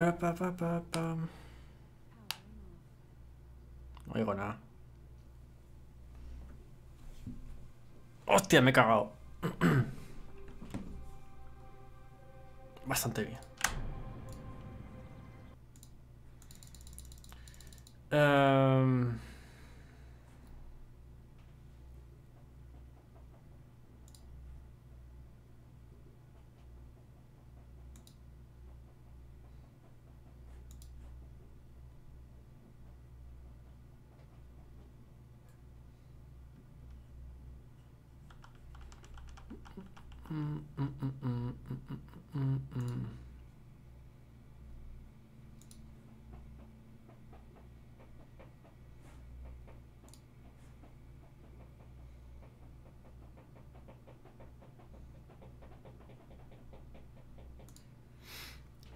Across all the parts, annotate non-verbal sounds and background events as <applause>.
No oigo nada. Hostia, me he cagado. <clears throat> Bastante bien. Em, mm, mm, mm.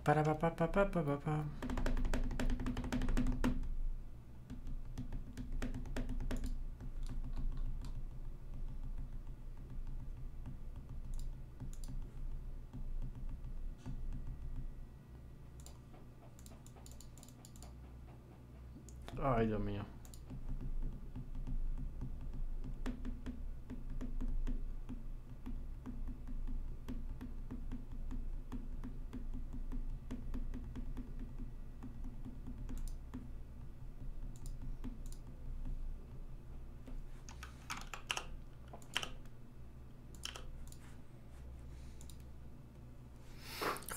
Para pa pa pa pa pa pa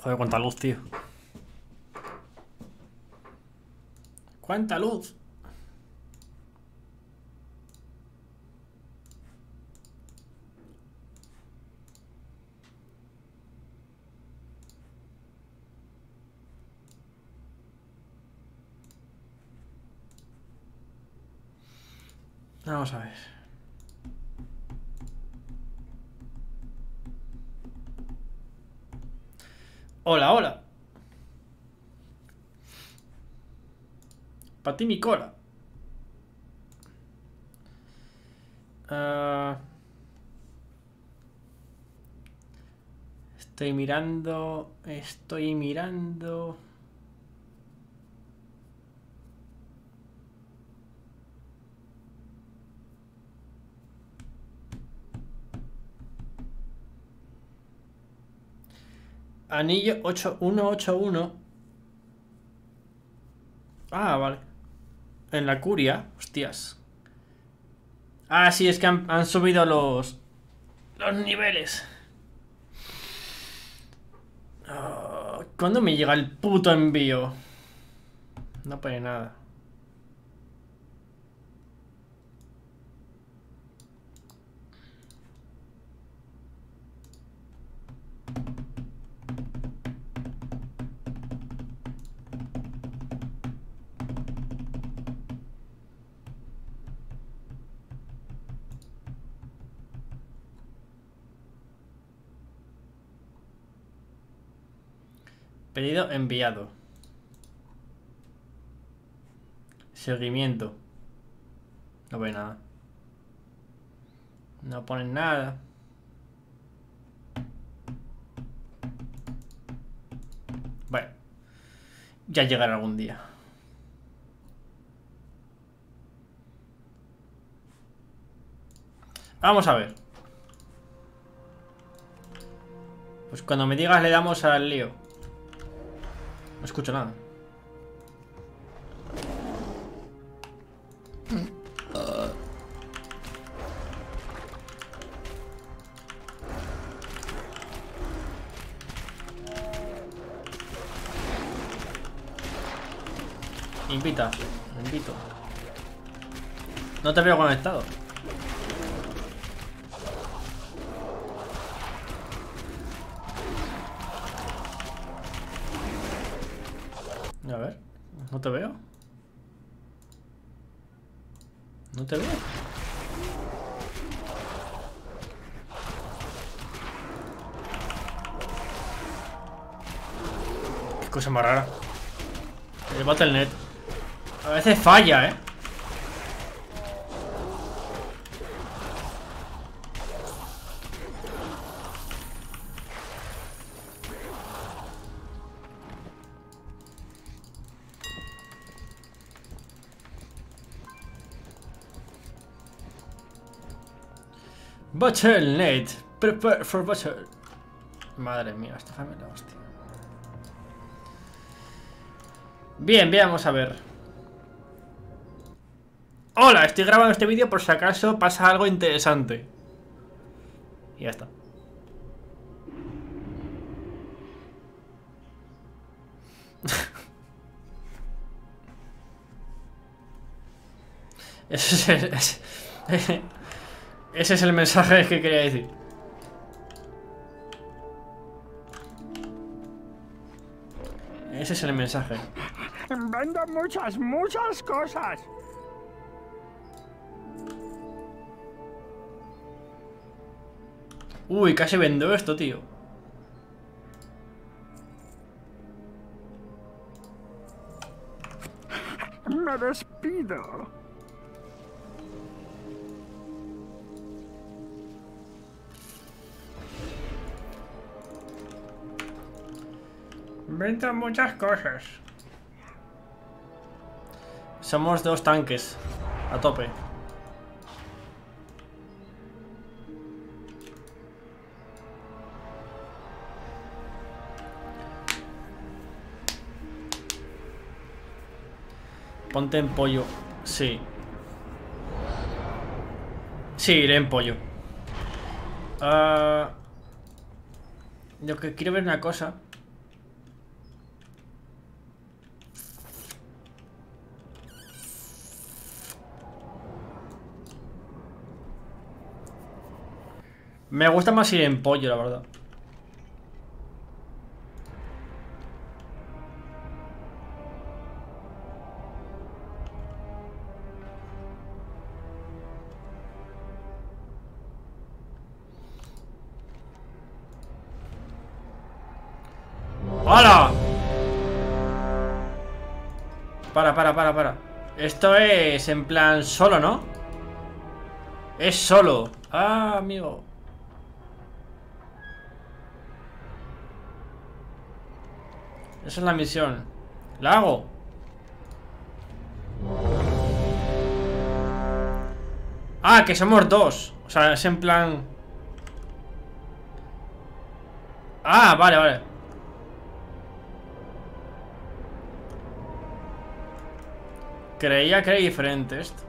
Joder, cuánta luz, tío. ¿Cuánta luz? Vamos a ver. Hola, hola. Mi cola. Ah. estoy mirando. Estoy mirando. Anillo 8181. Ah, vale. En la curia. Hostias. Ah, sí, es que han, subido los... Los niveles. Ah, ¿Cuándo me llega el puto envío? No pone nada. Enviado. Seguimiento. No pone nada. No ponen nada. Bueno. Ya llegará algún día. Vamos a ver. Pues cuando me digas le damos al lío. No escucho nada. Invita, invito. No te veo conectado. cosa más rara. El Battle.net. A veces falla, ¿eh? Battle.net. Prepare for battle. Madre mía, esta familia, hostia. Bien, veamos a ver. Hola, estoy grabando este vídeo por si acaso pasa algo interesante. Y ya está. <laughs> Ese es, el, <laughs> ese, es el mensaje que quería decir. Ese es el mensaje. Vendo muchas, muchas cosas. Uy, casi vendo esto, tío. Me despido. Vendo muchas cosas. Somos dos tanques. A tope. Ponte en pollo. Sí. Sí, iré en pollo. Ah, Yo que quiero ver una cosa. Me gusta más ir en pollo, la verdad. ¡Hala! Para, para, para, para. Esto es en plan solo, ¿no? Es solo. Ah, amigo. Esa es la misión. ¿La hago? Ah, que somos dos. O sea, es en plan... Ah, vale, vale. Creía que era diferente esto.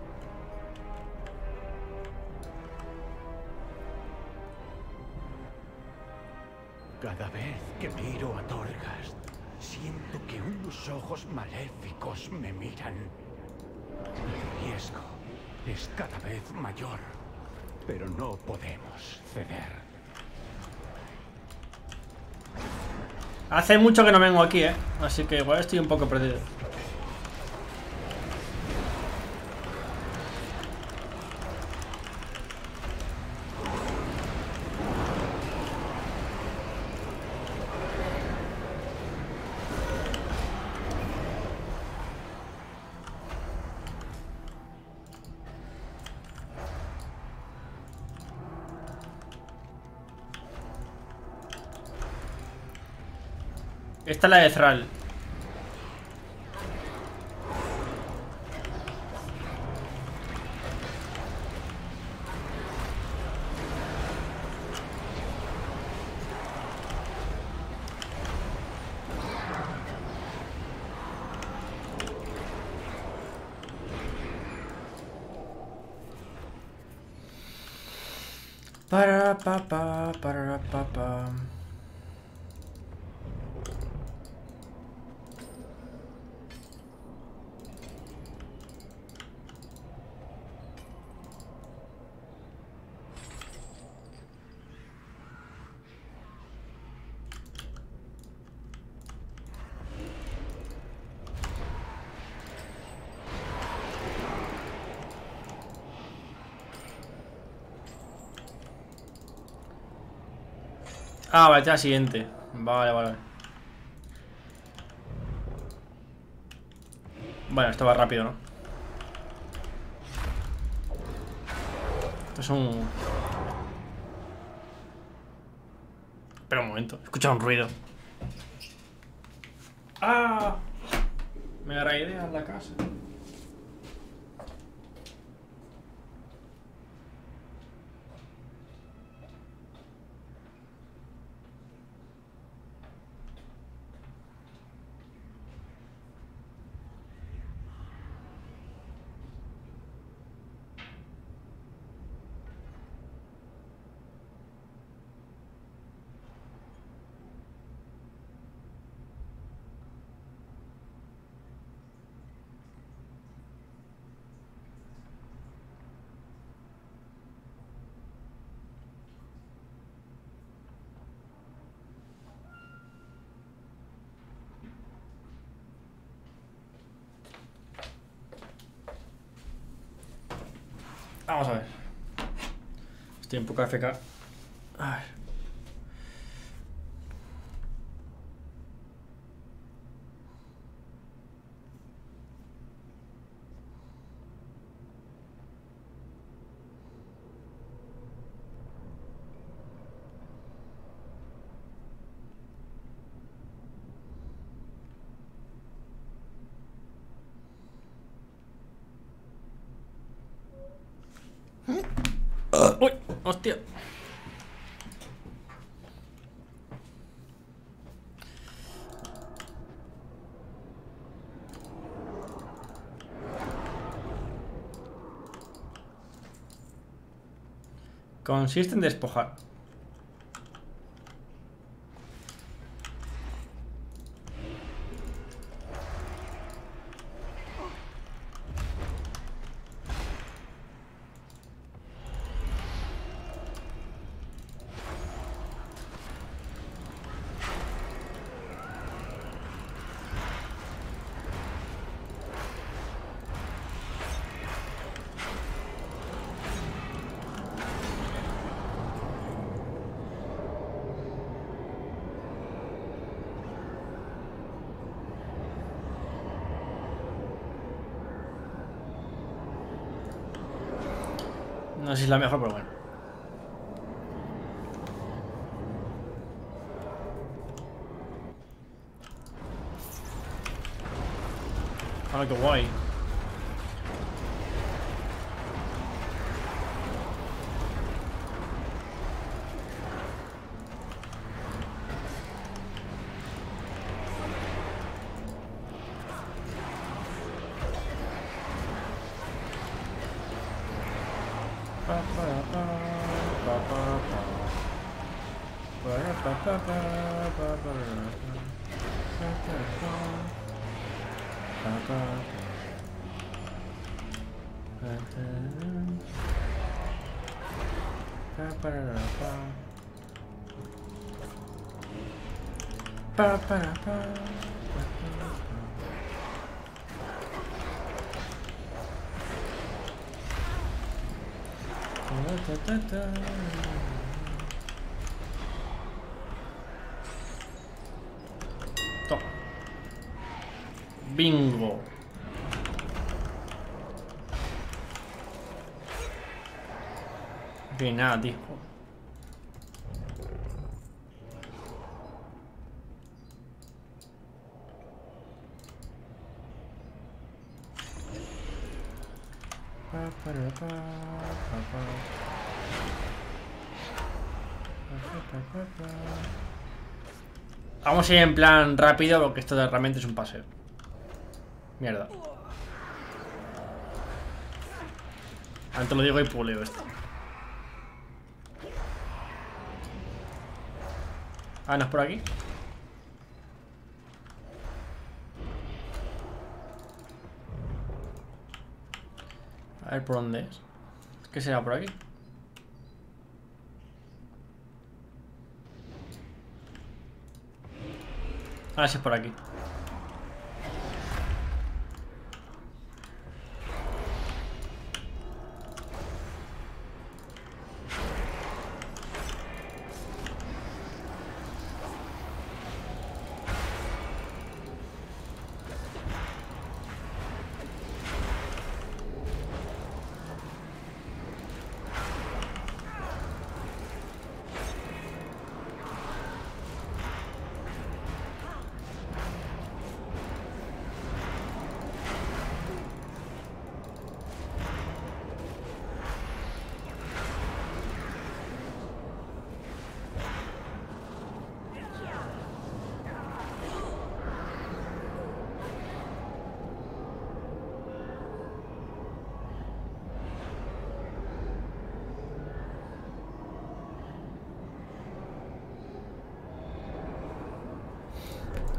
Cada vez que miro a Torghast, unos ojos maléficos me miran. El riesgo es cada vez mayor, pero no podemos ceder. Hace mucho que no vengo aquí, ¿eh? Así que igual estoy un poco perdido. Esta es la de Thrall. Para pa pa para pa pa. Ah, vale, esta es la siguiente. Vale, vale. Bueno, esto va rápido, ¿no? Esto es un... Espera un momento, he escuchado un ruido. ¡Ah! Me dará idea en la casa. Vamos a ver. Estoy un poco AFK. A ver. ¡Uy! ¡Hostia! Consiste en despojar. Sé si es la mejor, pero bueno. Ah, qué guay. Toma. Bingo. Que nada, tío. Pa, para, pa, pa, pa. Pa, pa, pa, pa, pa. Vamos en plan rápido porque esto realmente es un paseo. Mierda. Antes lo digo y puleo esto. Ah, ¿no es por aquí? A ver por dónde es. ¿Qué será por aquí? Ah, sí es por aquí.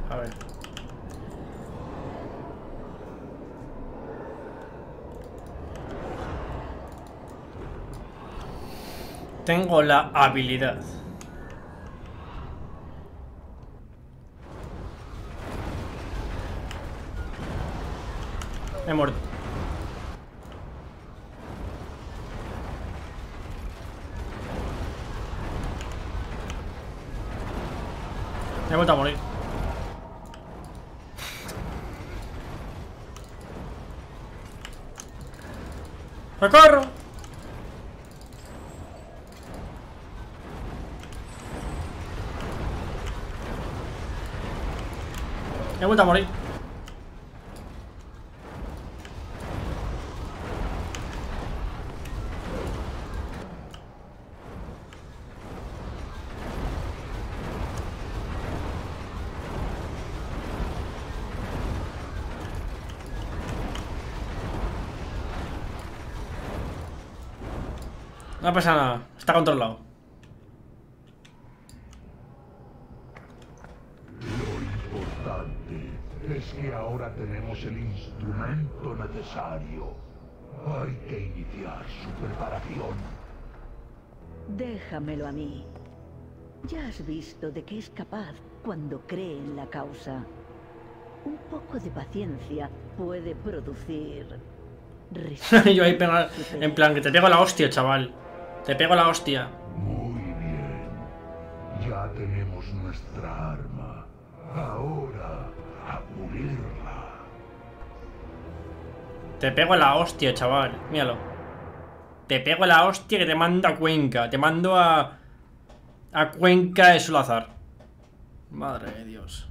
A ver. Tengo la habilidad. He muerto. Me he vuelto a morir. ¡Socorro! Me he morir. No pasa nada, está controlado. Su preparación. Déjamelo a mí. Ya has visto de qué es capaz cuando cree en la causa. Un poco de paciencia puede producir... <laughs> Yo ahí pega, en plan, que te pego la hostia, chaval. Te pego la hostia. Muy bien. Ya tenemos nuestra arma. Ahora, a pulirla. Te pego la hostia, chaval. Míralo. Te pego la hostia que te mando a Cuenca. Te mando a... A Cuenca de Solazar. Madre de Dios.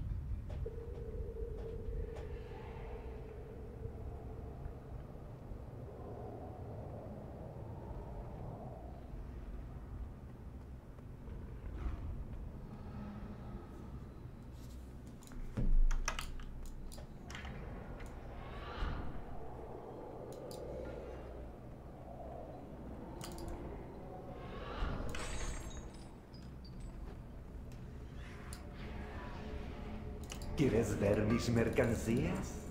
¿Quieres ver mis mercancías?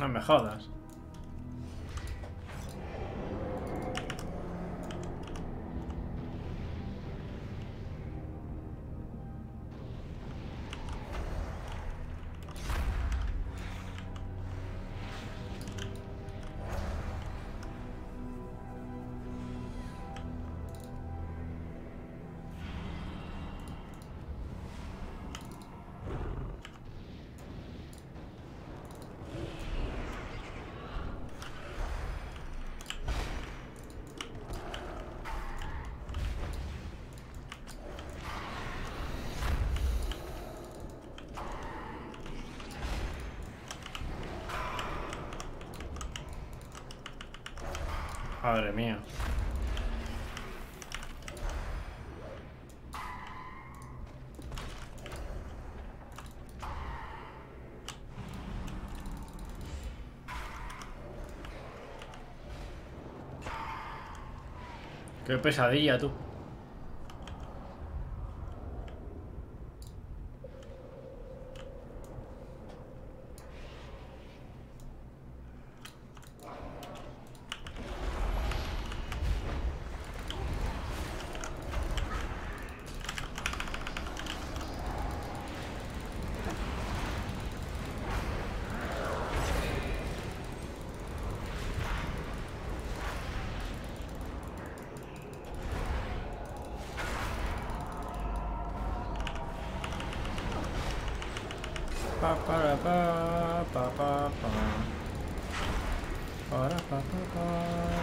No me jodas. Madre mía. Qué pesadilla, tú. Pa, para, pa, pa, pa, pa. Para pa pa pa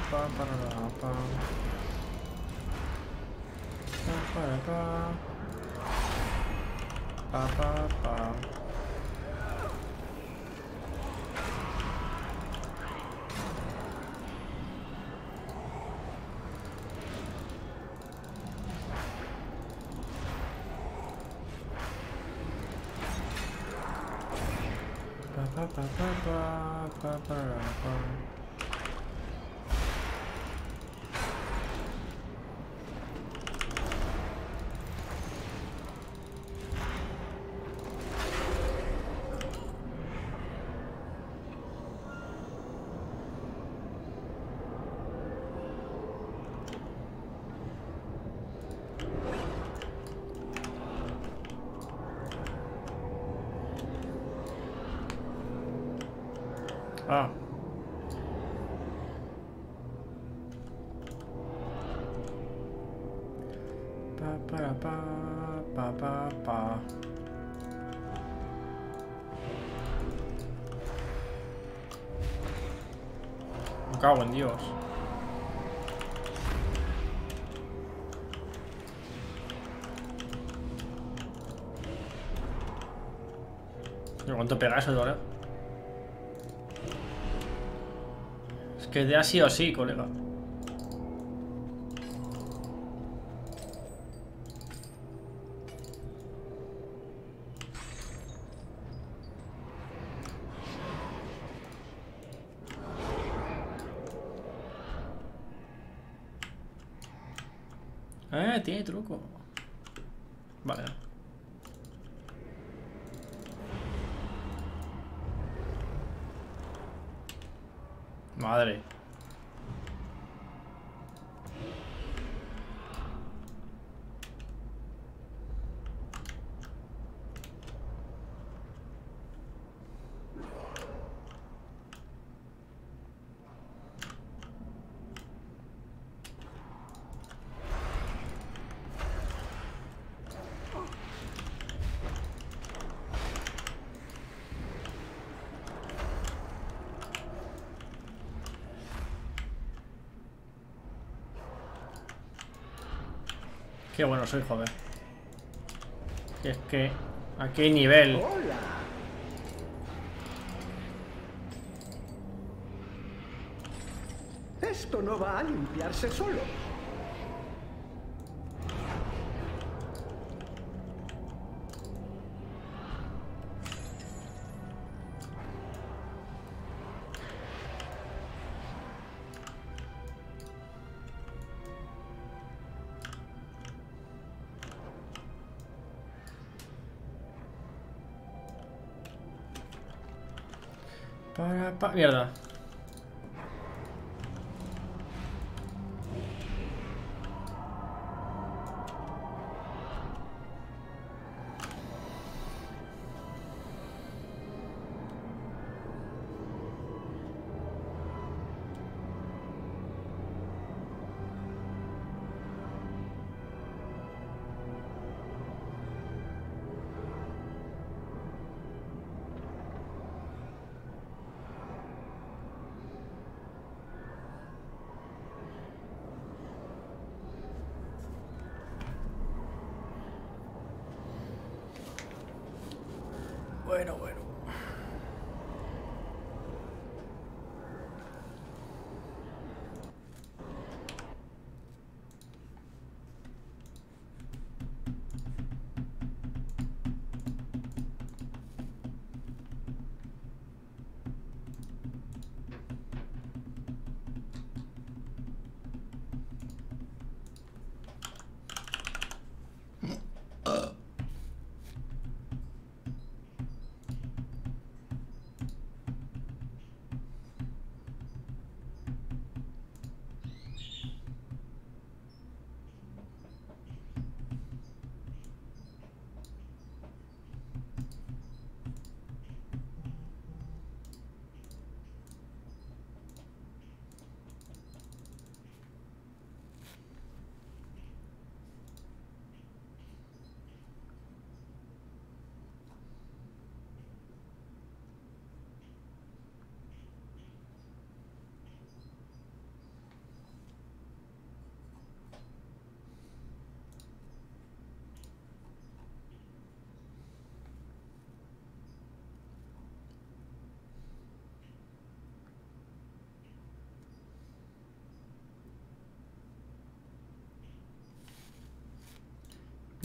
pa para la pa. Pa para pa. Pa pa pa. Pa pa pa Ah. Pa para pa pa pa pa. Me cago en Dios. ¿Y ¿Cuánto pega eso, ahora? Que de así o sí, colega. Eh, tiene truco. Vale. Madre. Qué bueno soy, joder. Es que... ¿A qué nivel? Hola. Esto no va a limpiarse solo. Mierda.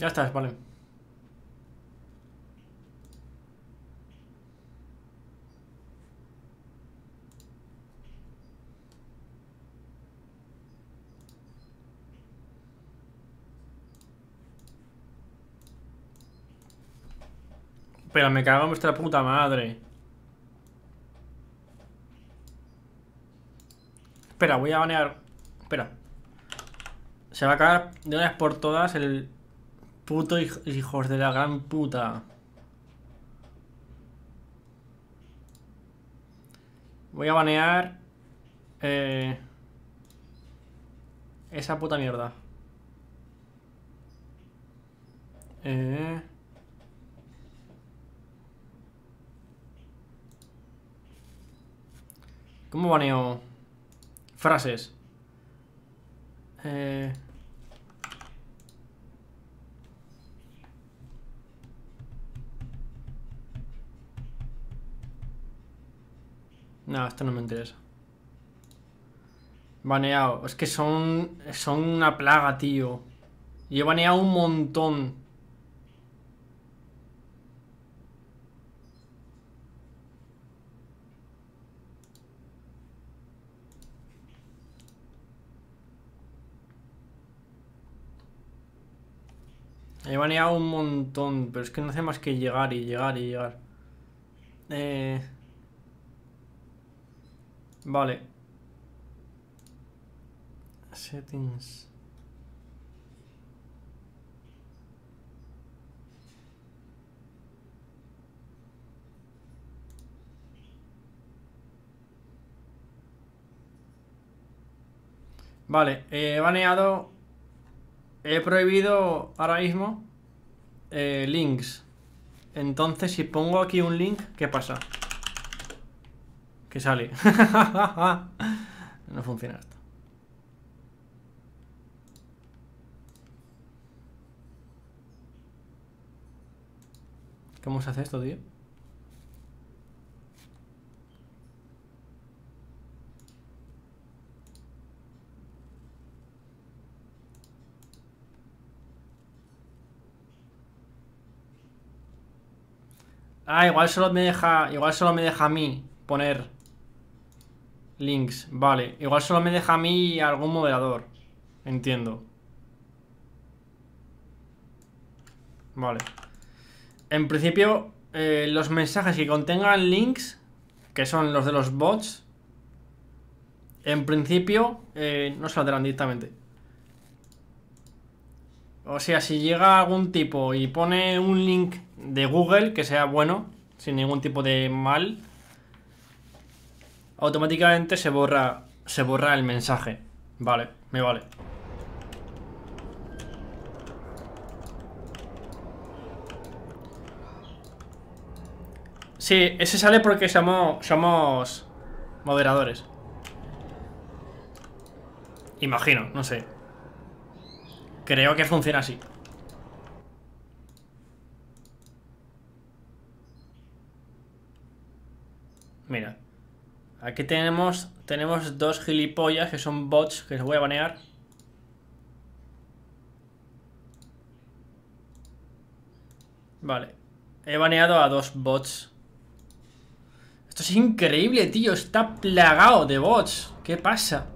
Ya está, vale. Pero me cago en vuestra puta madre. Espera, voy a banear. Espera. Se va a cagar de una vez por todas el puto hij- hijos de la gran puta. Voy a banear. Eh, esa puta mierda. Eh. ¿Cómo baneo? Frases. Eh... No, esto no me interesa. Baneado. Es que son. Son una plaga, tío. Y he baneado un montón. He baneado un montón, pero es que no hace más que llegar y llegar y llegar. Eh... Vale. Settings. Vale, he baneado. He prohibido ahora mismo eh, links. Entonces, si pongo aquí un link, ¿qué pasa? Que sale. <laughs> no funciona esto. ¿Cómo se hace esto, tío? Ah, igual solo me deja. Igual solo me deja a mí poner links. Vale. Igual solo me deja a mí algún moderador. Entiendo. Vale. En principio, eh, los mensajes que contengan links, que son los de los bots, en principio eh, no saldrán directamente. O sea, si llega algún tipo y pone un link de Google que sea bueno, sin ningún tipo de mal, automáticamente se borra, se borra el mensaje. Vale, me vale. Sí, ese sale porque somos, somos moderadores. Imagino, no sé. Creo que funciona así. Mira. Aquí tenemos tenemos dos gilipollas que son bots que les voy a banear. Vale. He baneado a dos bots. Esto es increíble, tío. Está plagado de bots. ¿Qué pasa?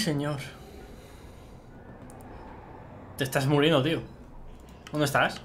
Señor. Te estás muriendo, tío. ¿Dónde estás?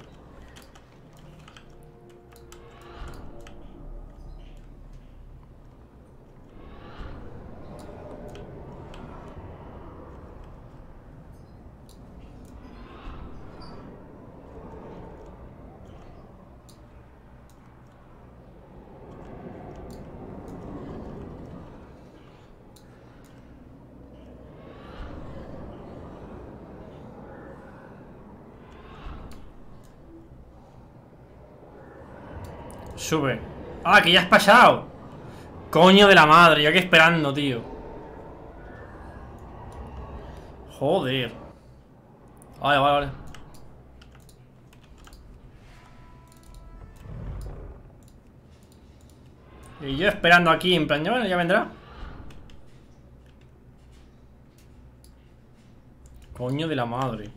Sube. ¡Ah, que ya has pasado! Coño de la madre, yo aquí esperando, tío. Joder. Vale, vale, vale. Y yo esperando aquí, en plan, ya, bueno, ya vendrá. Coño de la madre.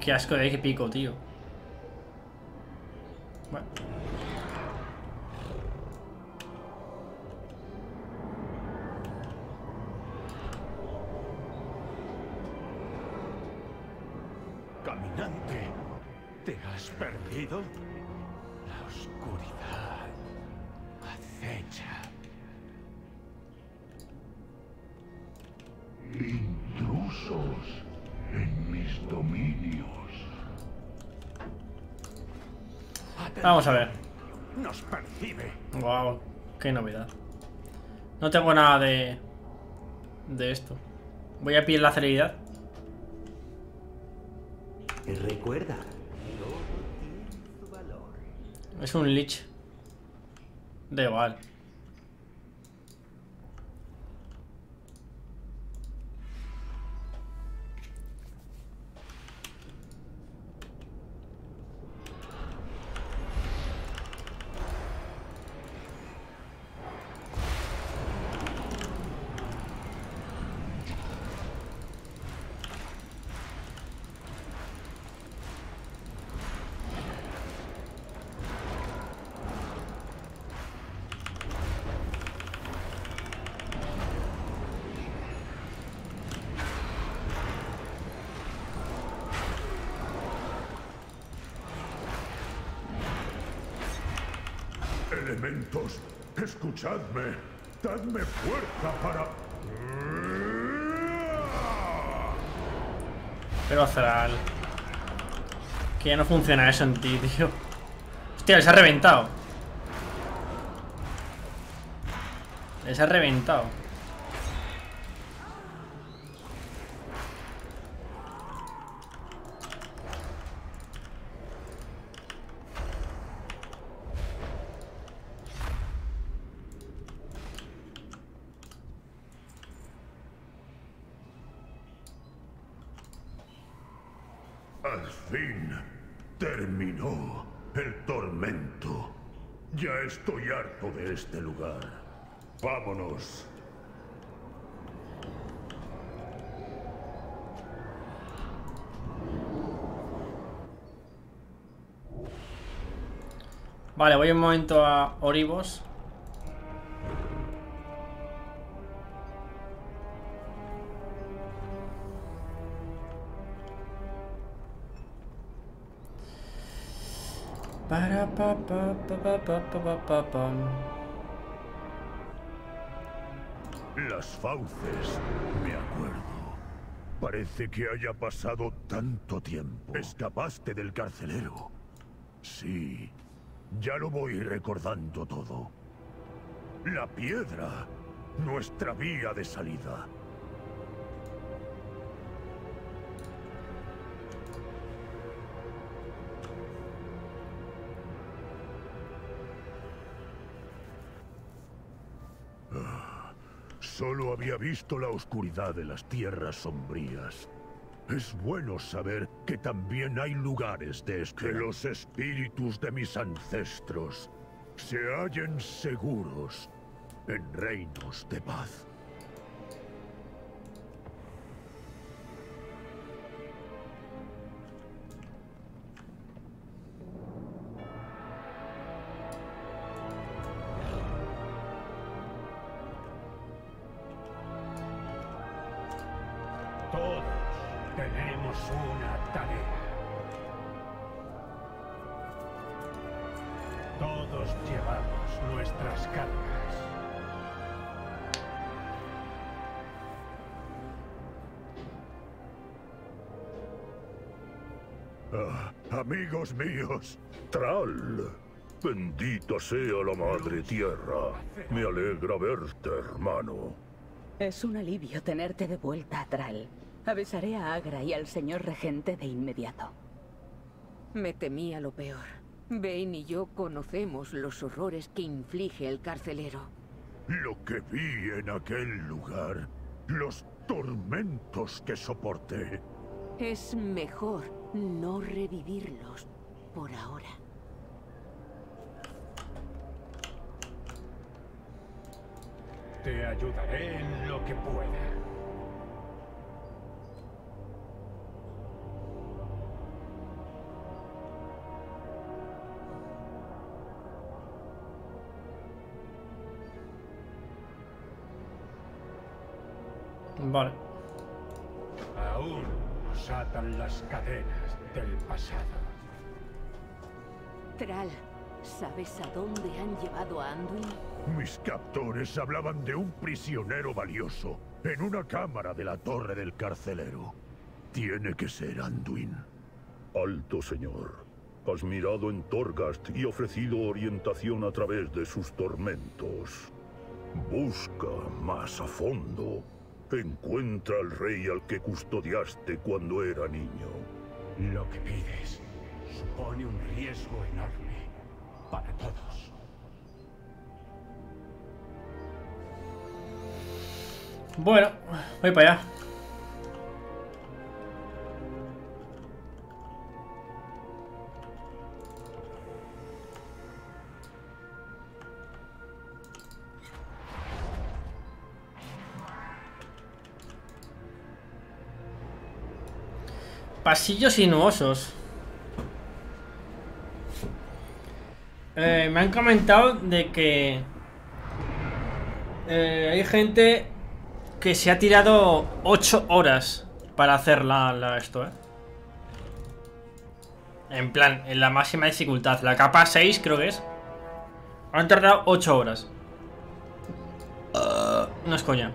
Qué asco de épico, tío. Vamos a ver. Nos percibe. Wow, qué novedad. No tengo nada de. de esto. Voy a pillar la celeridad. Recuerda, todo tiene su valor. Es un lich. Da igual. Dadme fuerza para... Pero Azrael. Que ya no funciona eso en ti, tío. Hostia, les ha reventado. Les ha reventado. Vale, voy un momento a Oribos. Para pa pa pa pa pa pa pa Las fauces, me acuerdo. Parece que haya pasado tanto tiempo. Escapaste del carcelero. Sí, ya lo voy recordando todo. La piedra, nuestra vía de salida. Solo había visto la oscuridad de las tierras sombrías. Es bueno saber que también hay lugares de que los espíritus de mis ancestros se hallen seguros en reinos de paz. Amigos míos, Tral. Bendita sea la Madre Tierra. Me alegra verte, hermano. Es un alivio tenerte de vuelta, Tral. Avisaré a Agra y al señor regente de inmediato. Me temía lo peor. Bane y yo conocemos los horrores que inflige el carcelero. Lo que vi en aquel lugar, los tormentos que soporté. Es mejor no revivirlos por ahora. Te ayudaré en lo que pueda. Vale. Aún nos atan las cadenas del pasado. Tral, ¿sabes a dónde han llevado a Anduin? Mis captores hablaban de un prisionero valioso en una cámara de la torre del carcelero. Tiene que ser Anduin. Alto, señor. Has mirado en Torgast y ofrecido orientación a través de sus tormentos. Busca más a fondo. Encuentra al rey al que custodiaste cuando era niño. Lo que pides supone un riesgo enorme para todos. Bueno, voy para allá. Pasillos sinuosos. Eh, me han comentado de que eh, hay gente que se ha tirado 8 horas para hacer la, esto, ¿eh? En plan, en la máxima dificultad. La capa 6 creo que es. Han tardado 8 horas. Ah, no es coña.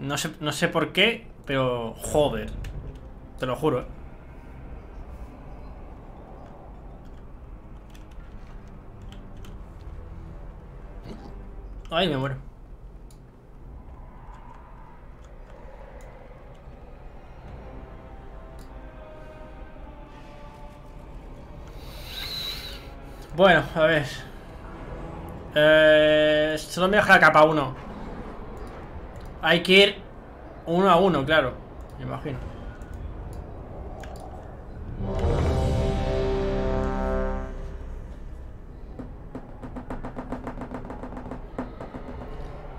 No sé, no sé por qué, pero joder. Te lo juro, ¿eh? Ay, me muero. Bueno, a ver. Eh, solo me deja la capa 1. Hay que ir uno a uno, claro. Me imagino.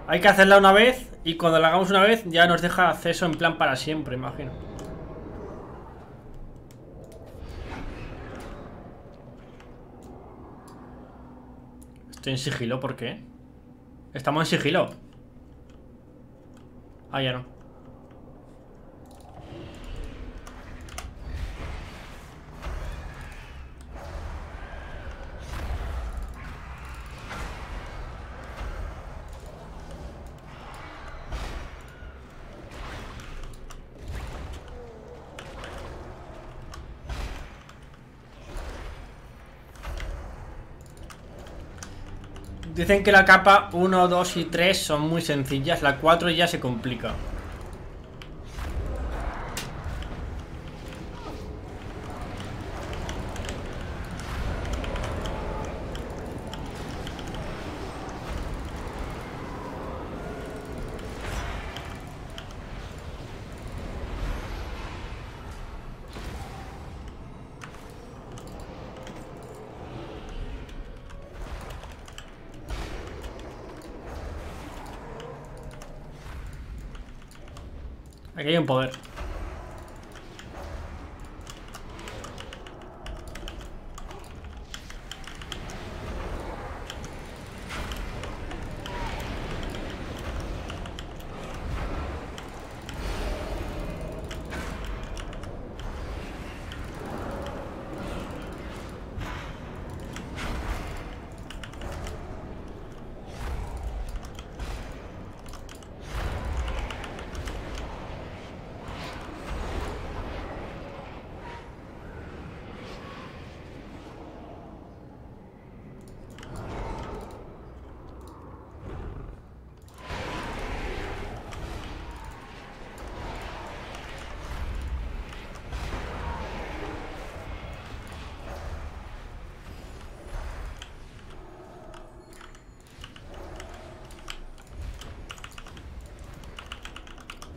Hay que hacerla una vez y cuando la hagamos una vez ya nos deja acceso en plan para siempre, imagino. Estoy en sigilo, ¿por qué? Estamos en sigilo. Ah, ya no. Dicen que la capa 1, 2 y 3 son muy sencillas. La 4 ya se complica. Aquí hay un poder.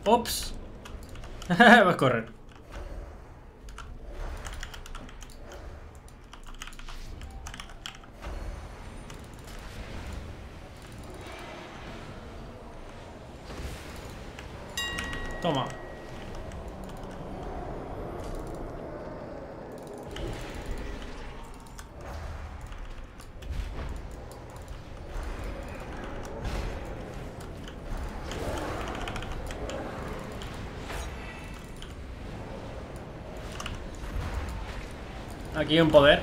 Ops. <laughs> Va a correr. Toma. Un poder.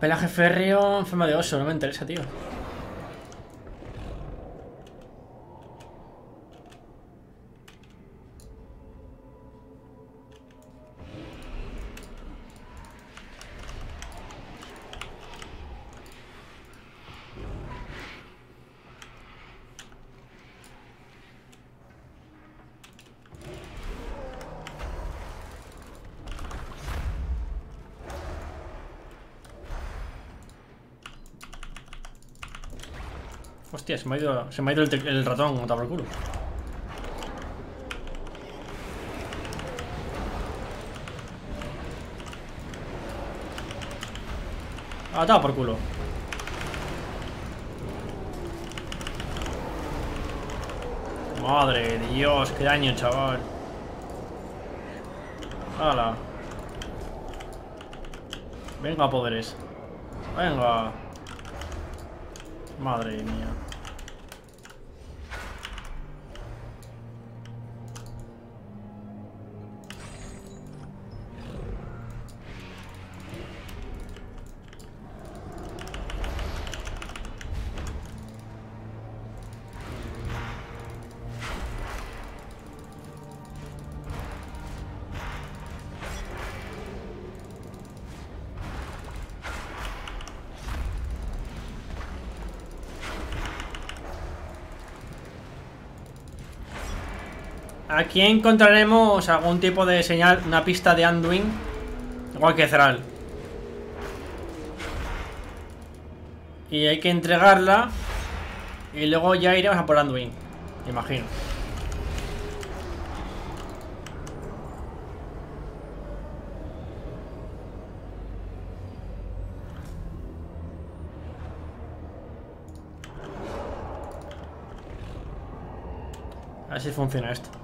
Pelaje férreo en forma de oso, no me interesa, tío. Se me ha ido, se me ha ido el, el ratón, como por culo. Atado por culo. Madre de Dios, qué daño, chaval. Hala. Venga, poderes. Venga. Madre mía. Aquí encontraremos algún tipo de señal, una pista de Anduin. Igual que Zeral. Y hay que entregarla. Y luego ya iremos a por Anduin. Me imagino. A ver si funciona esto.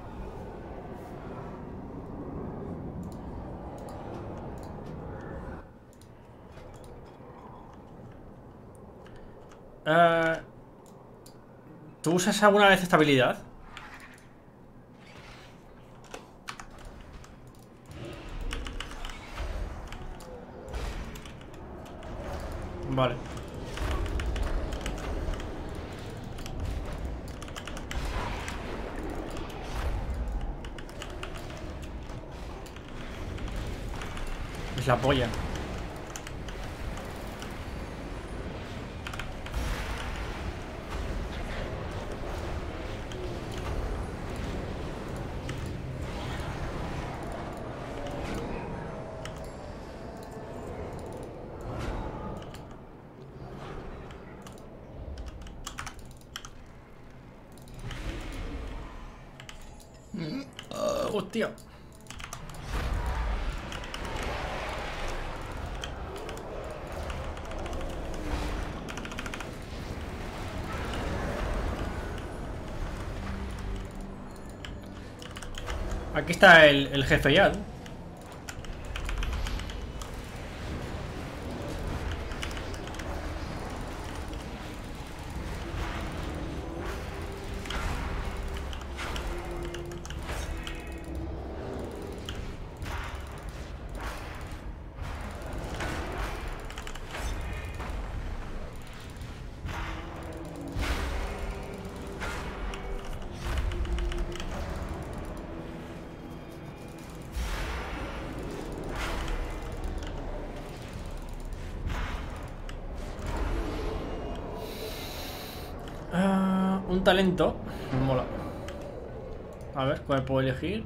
Usas alguna vez esta habilidad? Vale. Es la polla. Aquí está el, jefe ya. Talento. Me mola. A ver, ¿cuál puedo elegir?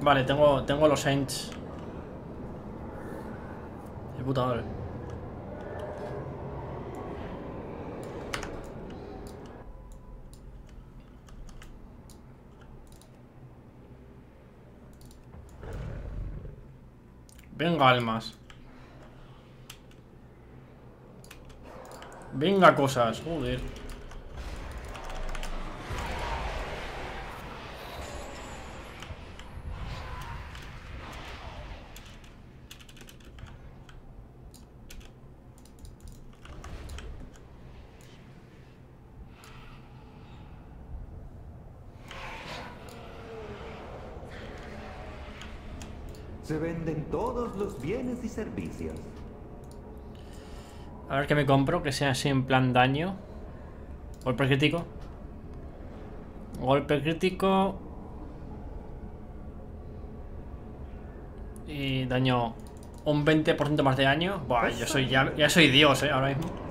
Vale, tengo, tengo los Saints. De. Venga, almas. Venga, cosas. Joder. Se venden todos los bienes y servicios. A ver qué me compro, que sea así en plan daño. Golpe crítico. Golpe crítico. Y daño un 20% más de daño. Buah, yo soy ya, soy Dios, eh, ahora mismo.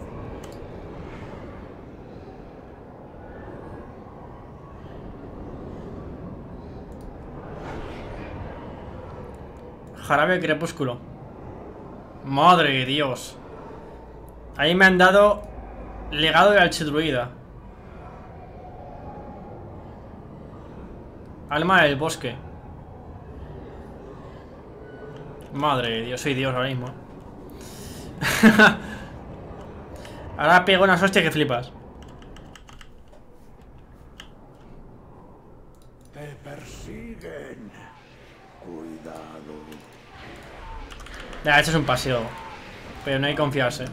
Jarabe crepúsculo. Madre de Dios. Ahí me han dado legado de archidruida. Alma del bosque. Madre de Dios, soy Dios ahora mismo. <laughs> ahora pego unas hostias que flipas. Te persiguen. Cuidado. Ya, esto es un paseo. Pero no hay que confiarse.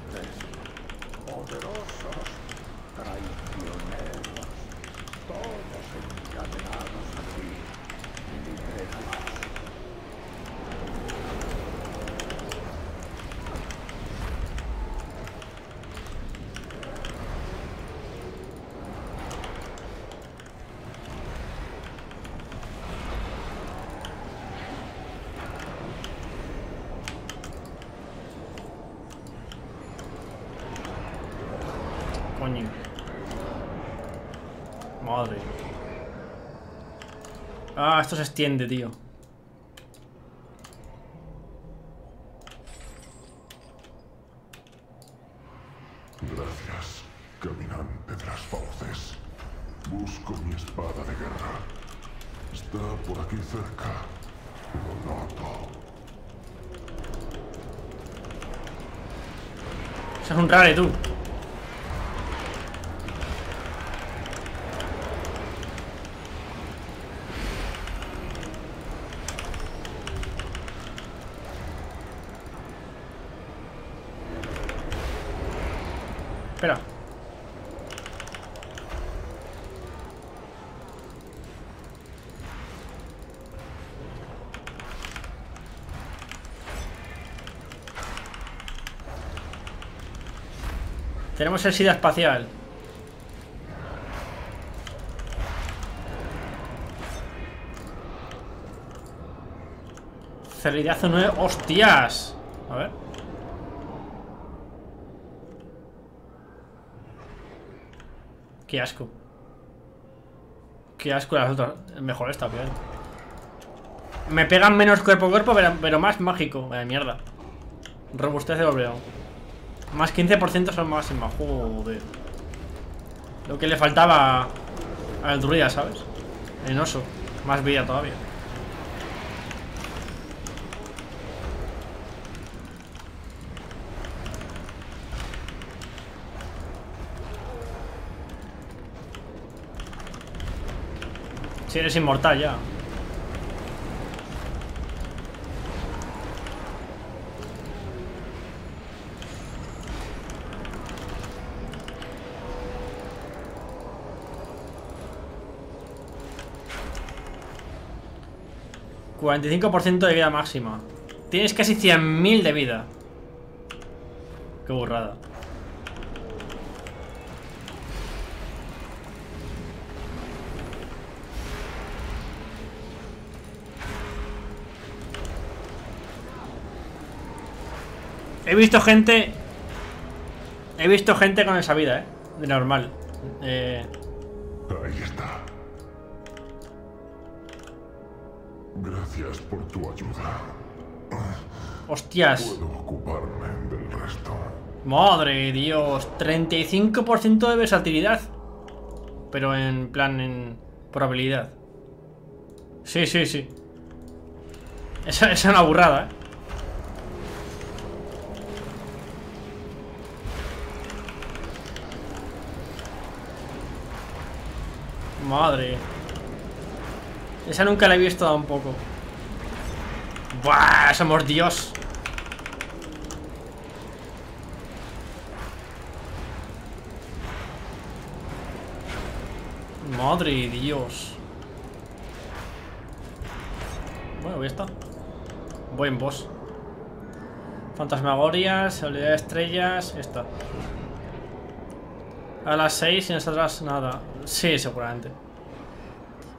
esto se extiende, tío. Gracias, caminante de las fauces. Busco mi espada de guerra. Está por aquí cerca. Lo noto. Eso es un rare, tú. Tenemos el SIDA espacial. Celidazo 9. ¡Hostias! A ver. Qué asco. Qué asco las otras. Mejor esta, obviamente. Me pegan menos cuerpo a cuerpo, pero, más mágico. Vaya mierda. Robustez de Obreón. Más 15% son máximas. Joder. Lo que le faltaba al druida, ¿sabes? En oso. Más vida todavía. Si eres inmortal ya. ¿45% de vida máxima? Tienes casi 100.000 de vida. Qué burrada. He visto gente... He visto gente con esa vida, ¿eh? De normal. Eh... Hostias. Puedo ocuparme del resto. Madre Dios. 35% de versatilidad. Pero en plan, en probabilidad. Sí, sí, sí. Esa, es una burrada, ¿eh? Madre. Esa nunca la he visto tampoco. ¡Buah! Somos Dios. Madre Dios. Bueno, ya está. Buen boss. Fantasmagorias, habilidad de estrellas, esta. A las 6 y nosotras nada. Sí, seguramente.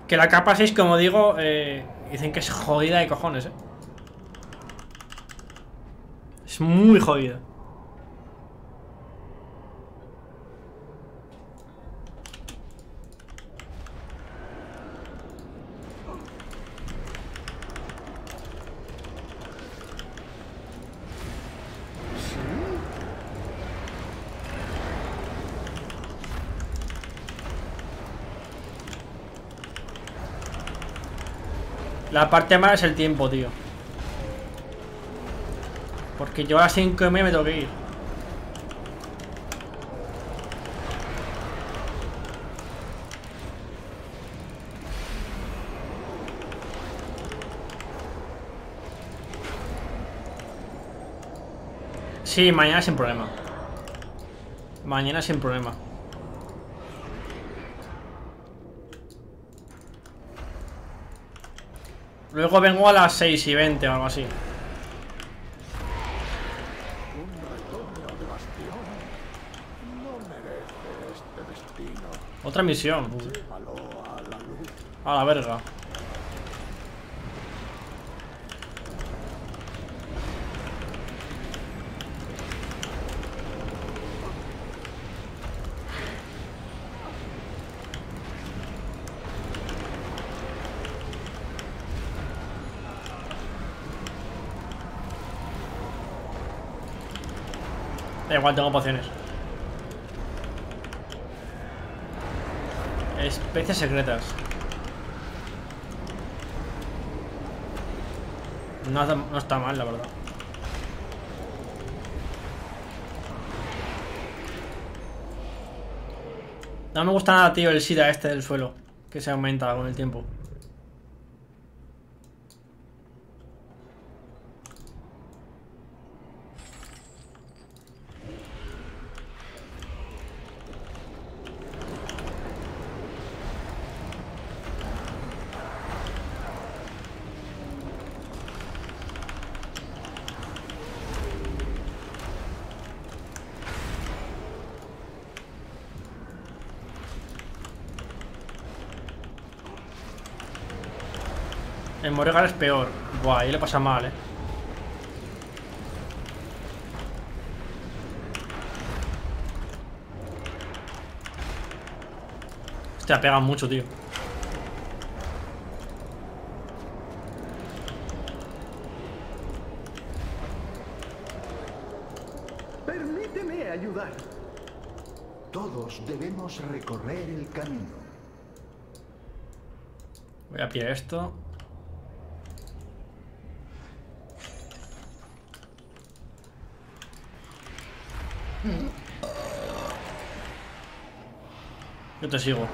Que la capa 6, como digo, eh, dicen que es jodida de cojones, eh. Es muy jodida. La parte mala es el tiempo, tío. Porque yo a las 5 y media me tengo que ir. Sí, mañana sin problema. Mañana sin problema. Luego vengo a las 6 y 20 o algo así. Misión. A la verga. Igual, tengo pociones. Especies secretas. No, no está mal, la verdad. No me gusta nada, tío, el SIDA este del suelo. Que se aumenta con el tiempo. El Moregar es peor. Buah, ahí le pasa mal, eh. Hostia, pega mucho, tío. Permíteme ayudar. Todos debemos recorrer el camino. Voy a pillar esto. Te sigo.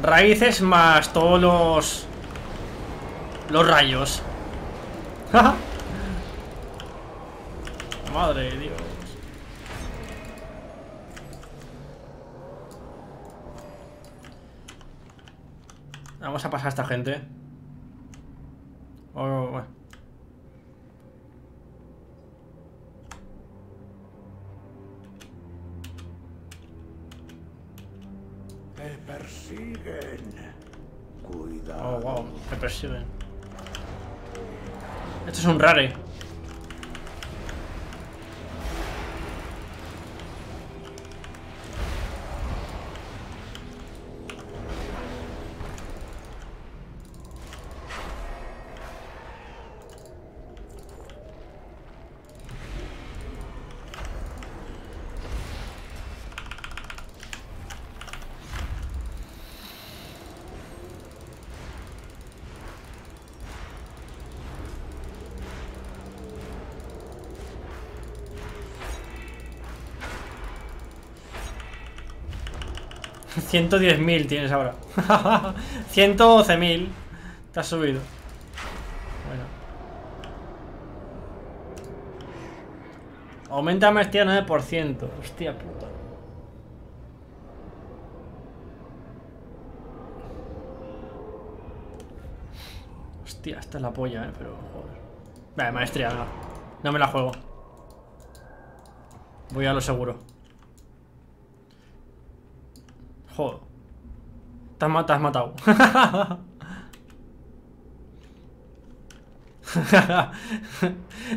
Raíces más todos los... Los rayos. <laughs> Madre Dios. Vamos a pasar a esta gente. Oh, bueno. Te persiguen. Cuidado. Oh, wow. Me persiguen. Esto es un rare. Mil tienes ahora. <laughs> 112.000. Te has subido. Bueno. Aumenta maestría 9%. Hostia puta. Hostia, esta es la polla, eh, pero joder. Vale, maestría, no. No me la juego. Voy a lo seguro. Joder. Te has, matado. <laughs>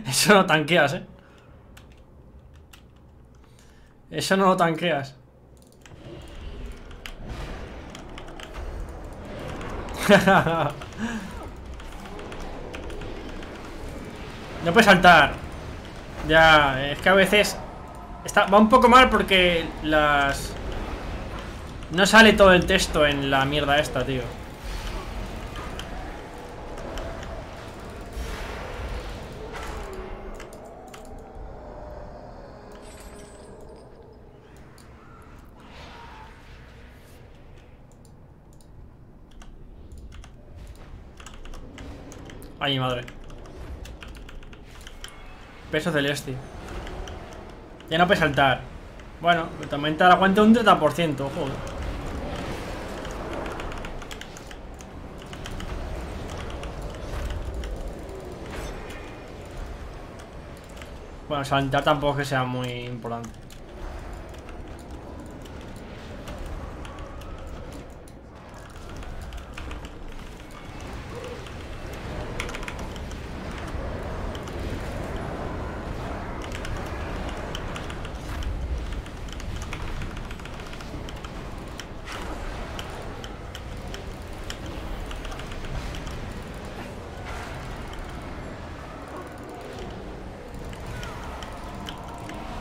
Eso no tanqueas, eh. Eso no lo tanqueas. <laughs> No puedes saltar. Ya, es que a veces está, va un poco mal porque las... No sale todo el texto en la mierda esta, tío. Ay, madre. Peso celeste. Ya no puede saltar. Bueno, el aguante un 30%, joder. Bueno, saltar tampoco es que sea muy importante.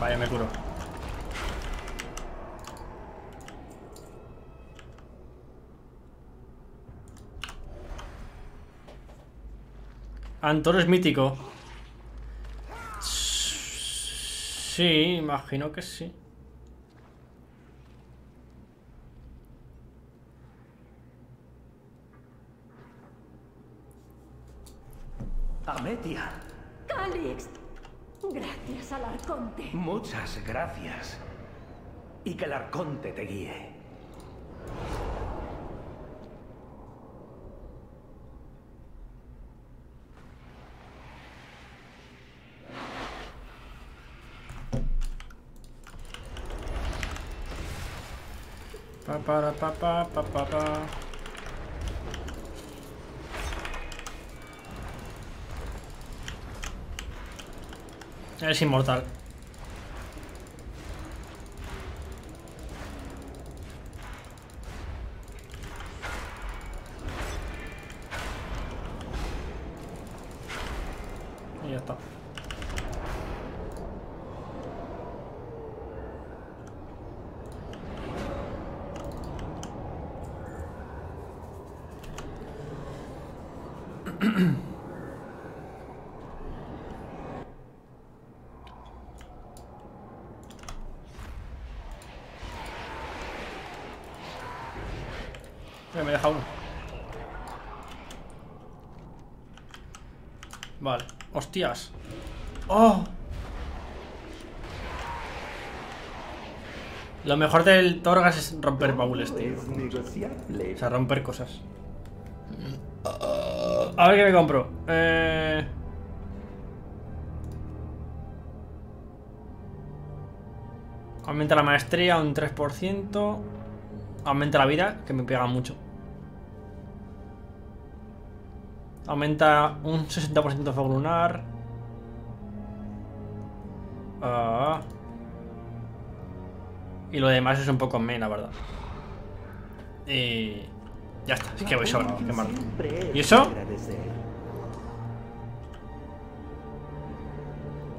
Vaya, me curo. Antoro es mítico. Sí, imagino que sí. Ametia. Calix. Gracias al arconte. Muchas gracias. Y que el arconte te guíe. Para, pa, pa, pa, pa, pa. Eres inmortal. Y ya está. Eh, me deja uno. Vale. Hostias. ¡Oh! Lo mejor del Torgas es romper baúles, tío. O sea, romper cosas. A ver qué me compro. Eh... Aumenta la maestría un 3%. Aumenta la vida, que me pega mucho. Aumenta un 60% de fuego lunar. Ah. Y lo demás es un poco men, la verdad. Y... Ya está, es que voy sobrado, qué mal. Siempre ¿Y es eso?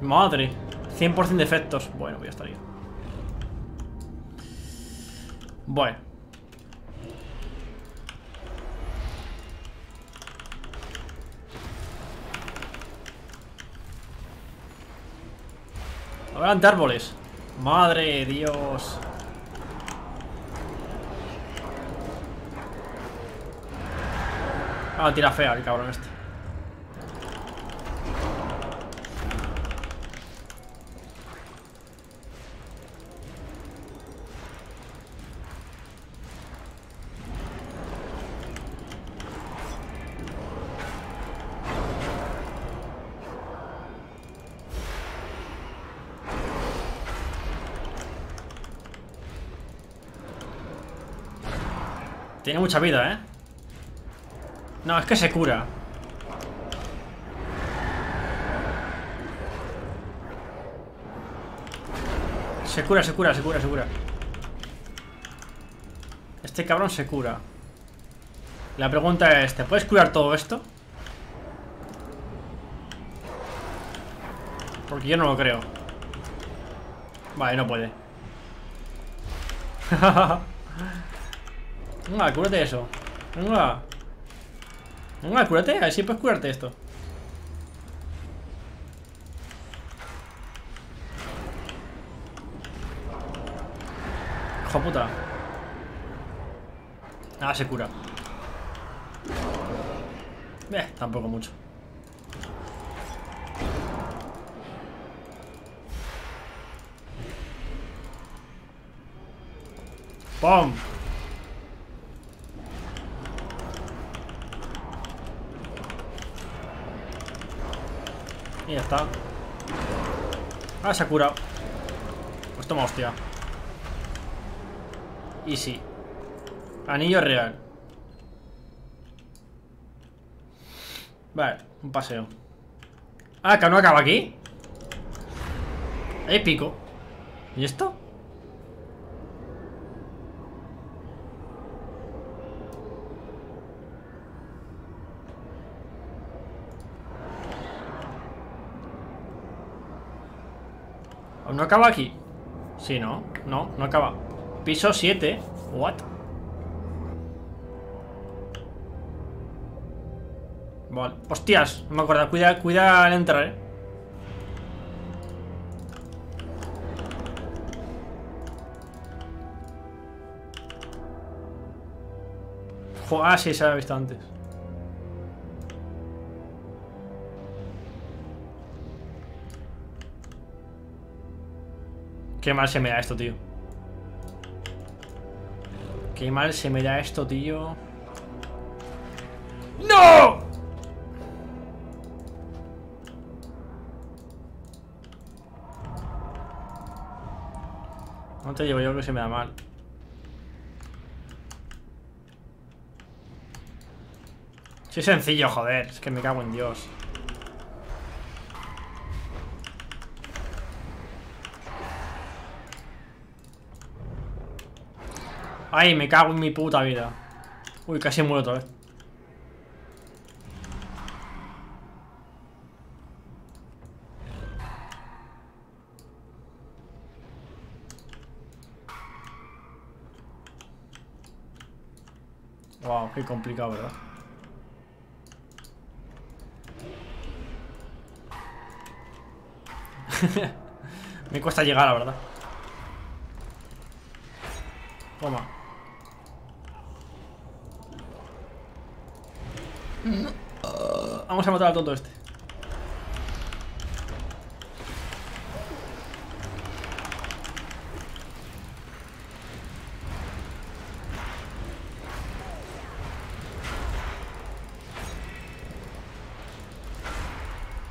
Madre. 100% de efectos. Bueno, pues ya estaría. Bueno. Adelante árboles. Madre Dios. Ah, tira fea el cabrón este. Tiene mucha vida, ¿eh? No, es que se cura. Se cura, se cura, se cura, se cura. Este cabrón se cura. La pregunta es, ¿te puedes curar todo esto? Porque yo no lo creo. Vale, no puede. <laughs> Venga, cúrate eso. Venga. Venga, cúrate. A ver puedes curarte esto. Hijo puta. Ah, se cura. Eh, tampoco mucho. ¡Pum! Y ya está. Ah, se ha curado. Pues toma, hostia. Y sí. Anillo real. Vale, un paseo. Ah, que no acaba aquí. Épico. ¿Y esto? No acaba aquí? Sí, no, no, no acaba Piso 7 What? Vale. Hostias, no me acuerdo. Cuida, cuida al entrar, eh. Ah, sí, se había visto antes. Qué mal se me da esto, tío. Qué mal se me da esto, tío. ¡No! No te llevo yo que se me da mal. Es sencillo, joder. Es que me cago en Dios. Ay, me cago en mi puta vida. Uy, casi muero otra vez. Wow, qué complicado, ¿verdad? <laughs> Me cuesta llegar, la verdad. Toma. Vamos a matar al tonto este.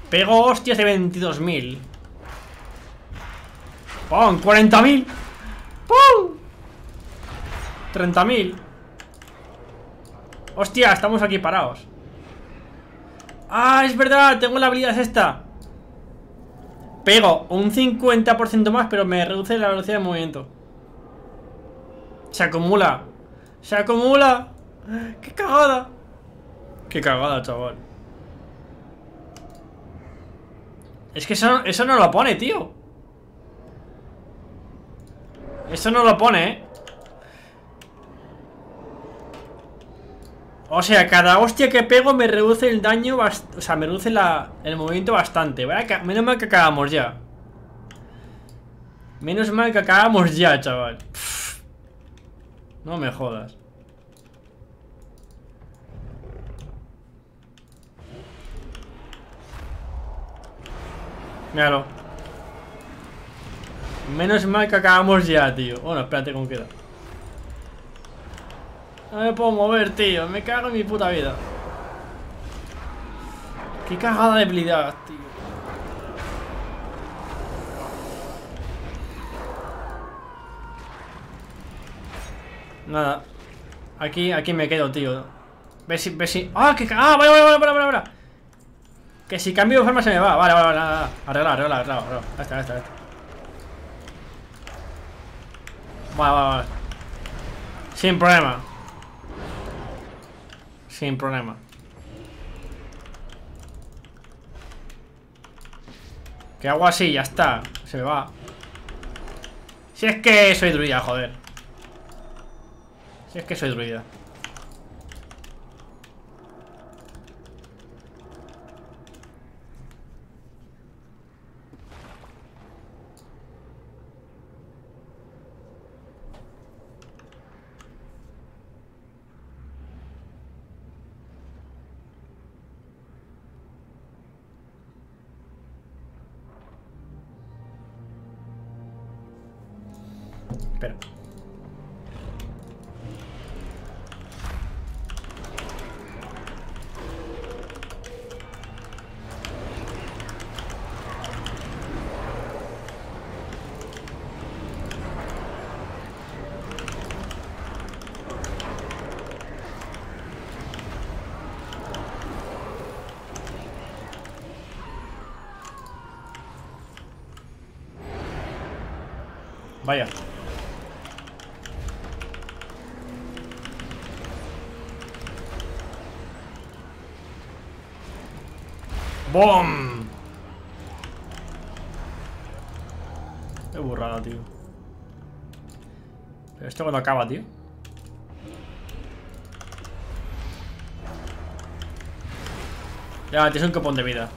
Pego hostias de 22.000. ¡Pum! ¡40.000! ¡Pum! 30.000. Hostia, estamos aquí parados. ¡Ah, es verdad! Tengo la habilidad esta. Pego un 50% más, pero me reduce la velocidad de movimiento. Se acumula. Se acumula. ¡Qué cagada! ¡Qué cagada, chaval! Es que eso, eso no lo pone, tío. Eso no lo pone, ¿eh? O sea, cada hostia que pego me reduce el daño O sea, me reduce el movimiento bastante. Vaya, Menos mal que acabamos ya. Menos mal que acabamos ya, chaval. No me jodas. Míralo. Menos mal que acabamos ya, tío. Bueno, espérate cómo queda No me puedo mover, tío. Me cago en mi puta vida. Qué cagada de habilidad, tío. Nada. Aquí, aquí me quedo, tío. Ve si, ve si. ¡Ah, qué ¡Ah, vale, vale, vale, vale, vale, vale Que si cambio de forma se me va. Vale, vale, vale, vale Arregla, arregla, arregla, arregla. Ahí está, ahí está, ahí está. Vale, vale, vale. Sin problema Sin problema. Que hago así, ya está. Se me va. Si es que soy druida, joder. Si es que soy druida esto cuando acaba, tío. Ya, tienes un copón de vida.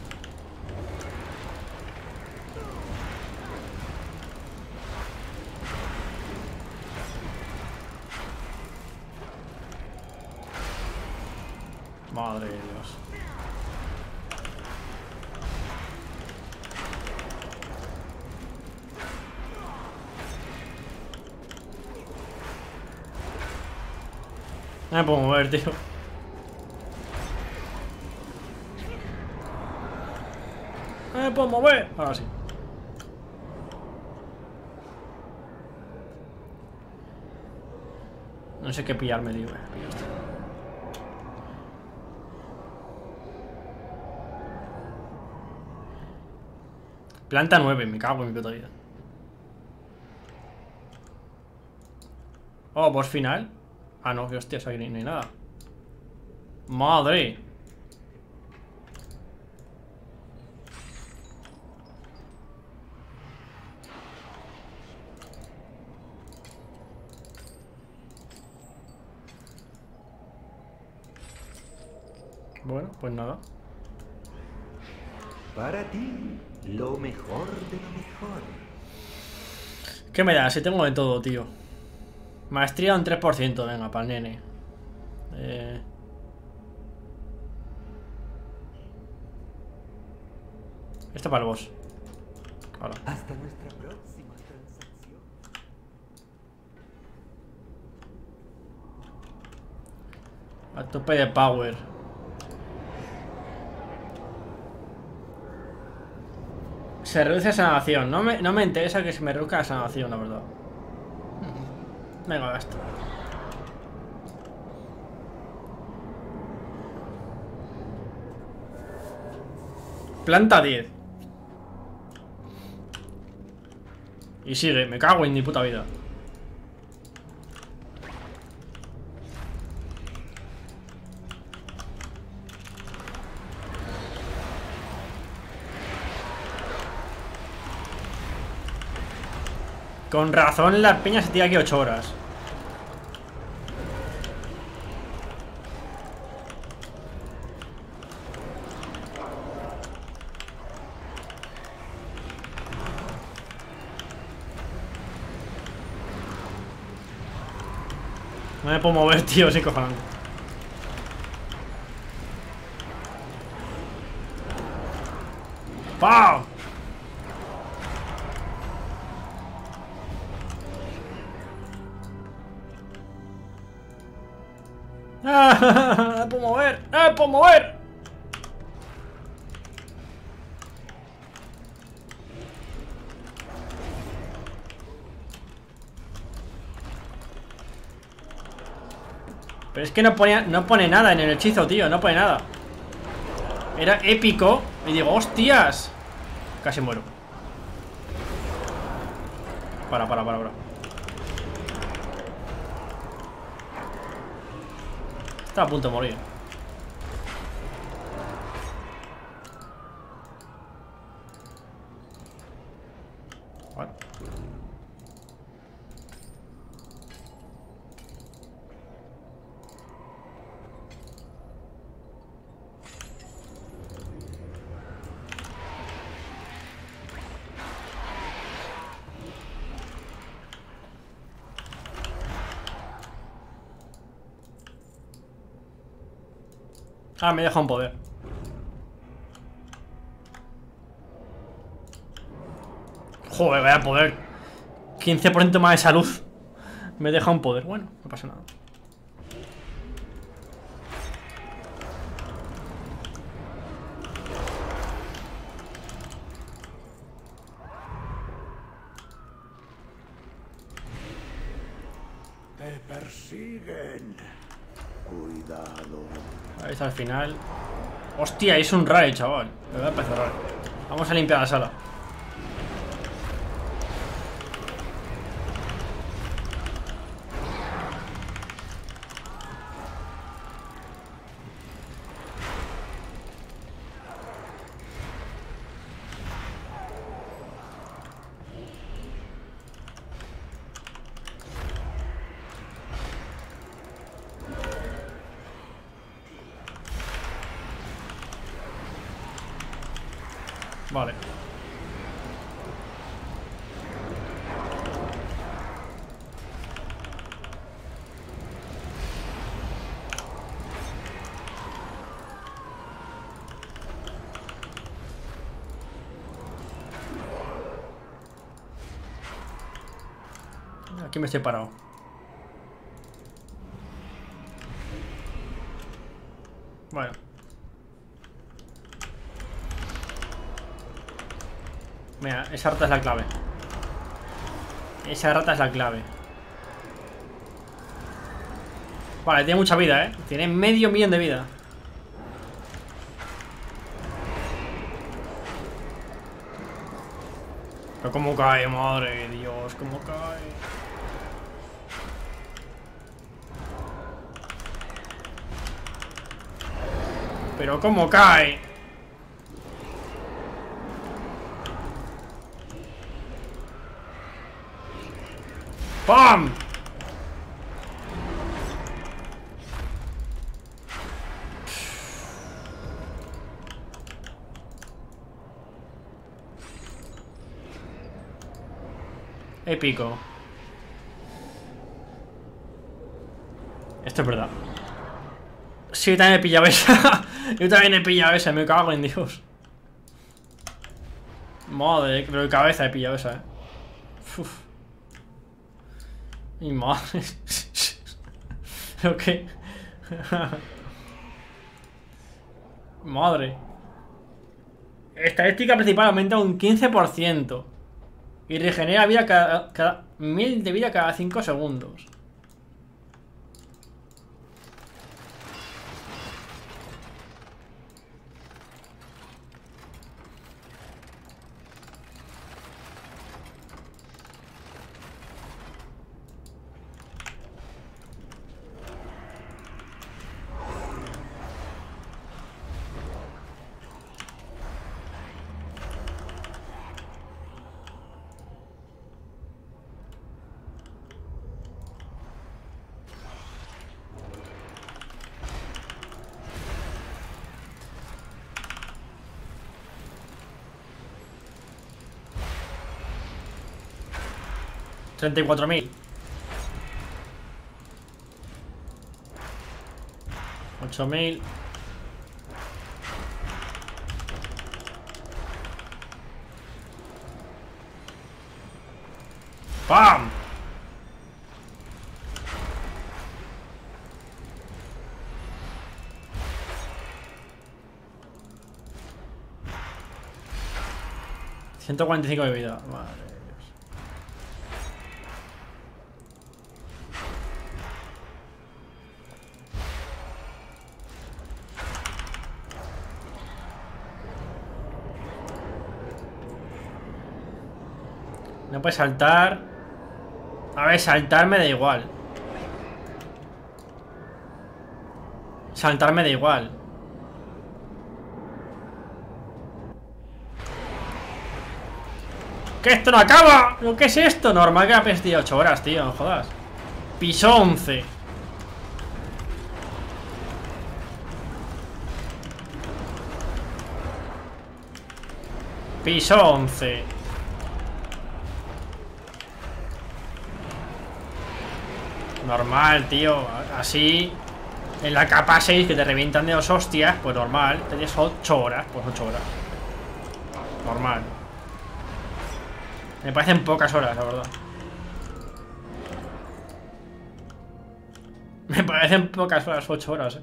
Sé qué pillarme, esto. Planta 9, me cago en mi puta vida. Oh, boss final. Ah, no, que hostias, aquí no hay nada. Madre. Bueno, pues nada. Para ti, lo mejor de lo mejor. ¿Qué me da? Si tengo de todo, tío. Maestría un 3%, venga, para el nene. Eh... Esto para el boss. Hola. Hasta nuestra próxima transacción. A tope de power. Se reduce la sanación. No me, no me interesa que se me reduzca la sanación, la verdad. Venga, gasto. Planta 10. Y sigue, me cago en mi puta vida. Con razón la peña se tira aquí 8 horas. No me puedo mover, <laughs> tío, es cojonante. Puedo mover! Pero es que no pone, nada en el hechizo, tío. No pone nada. Era épico. Y digo, hostias. Casi muero. Para, para, para, para. Está a punto de morir. Ah, me deja un poder. Joder, vaya poder. 15% más de salud. Me deja un poder. Bueno, no pasa nada. Te persiguen. Cuidado. Ahí está al final. Hostia, es un rare, chaval. Me voy a empezar. Vamos a limpiar la sala. Me estoy parado. Bueno. Mira, esa rata es la clave. Esa rata es la clave. Vale, tiene mucha vida, ¿eh? Tiene medio millón de vida. Pero cómo cae, madre de Dios, cómo cae. Pero cómo cae. ¡Pam! Épico. Esto es verdad. Sí, también he pillado esa. Yo también he pillado esa, me cago en Dios. Madre, pero de cabeza he pillado esa, eh. Uf. Mi madre. <laughs> <laughs> Madre. Estadística principal aumenta un 15%. Y regenera vida cada, cada... Mil de vida cada 5 segundos. Treinta y cuatro mil. Ocho mil. ¡Pam! Ciento cuarenta y cinco de vida. Saltar. A ver, saltar me da igual. Saltar me da igual. ¡Que esto no acaba! ¿Lo que es esto? Normal que apenas tío 8 horas, tío, no jodas. Piso 11. Piso 11. Normal, tío. Así. En la capa 6 que te revientan de dos hostias, pues normal. Tenías 8 horas, pues 8 horas. Normal. Me parecen pocas horas, la verdad. <laughs> Me parecen pocas horas, 8 horas, eh.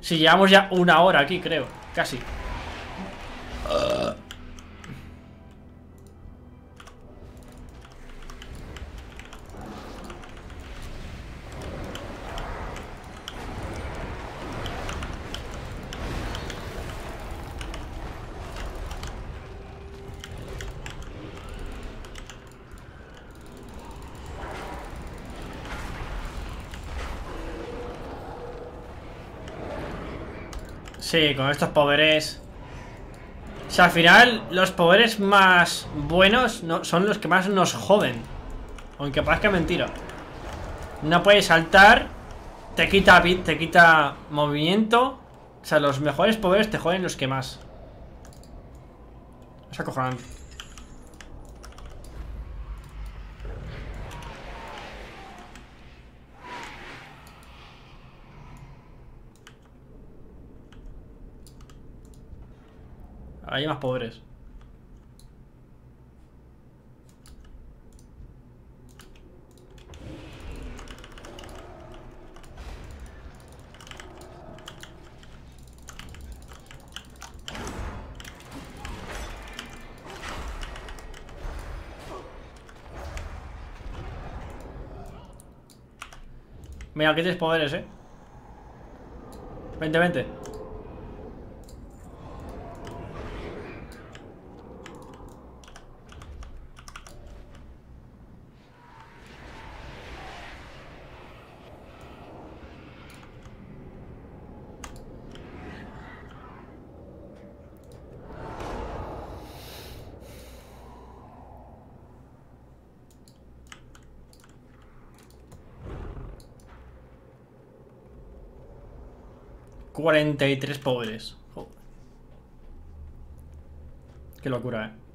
Si llevamos ya una hora aquí, creo. Casi. Sí, con estos poderes... O sea, al final, los poderes más buenos no, son los que más nos joden. Aunque parezca mentira. No puedes saltar. Te quita, te quita movimiento. O sea, los mejores poderes te joden los que más. Es acojonante. Hay más poderes. Mira, aquí tienes poderes, eh. Vente, vente. Cuarenta y tres poderes. Joder. Qué locura, eh.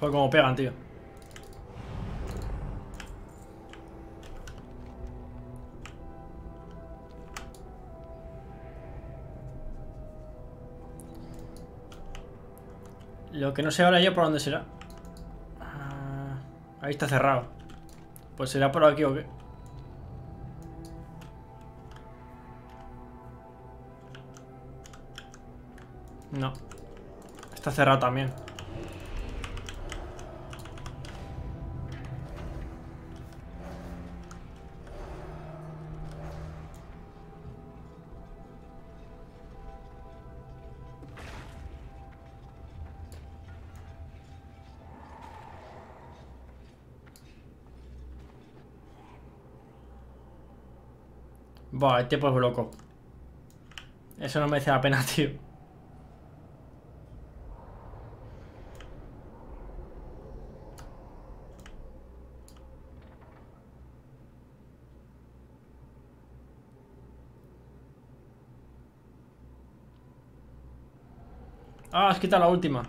Joder, cómo pegan, tío. Lo que no sé ahora yo por dónde será. Ah, ahí está cerrado. Pues será por aquí o qué. No. Está cerrado también. Buah, el tiempo es loco. Eso no merece la pena, <laughs> tío. Ah, has quitado la última.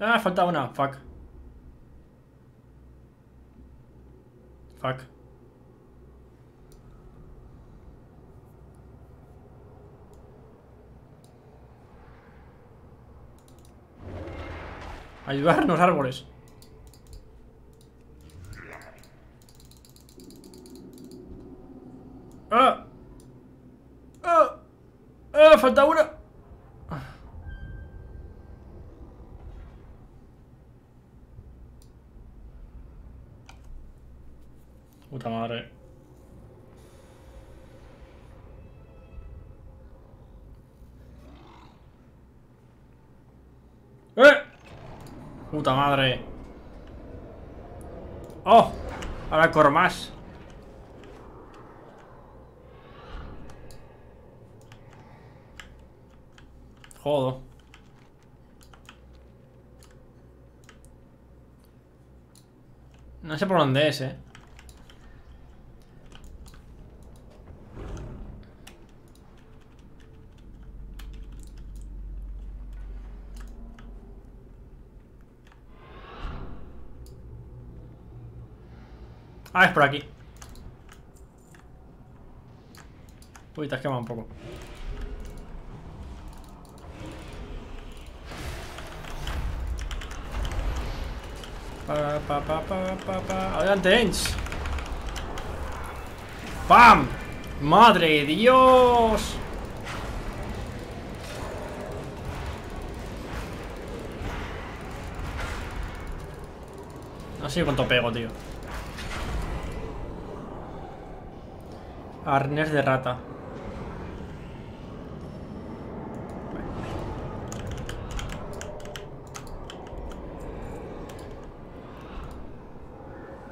Ah, falta una. Fuck. Fuck. Ayudarnos, árboles. ¡Ah! ¡Ah! ¡Ah! ¡Falta una! Puta madre. ¡Eh! Madre. ¡Oh! Ahora corro más. Jodo. No sé por dónde es, eh. Ah, es por aquí. Uy, te has quemado un poco. Pa, pa, pa. Adelante, Ench. ¡Pam! ¡Madre de Dios! No sé cuánto pego, tío. Arnés de rata.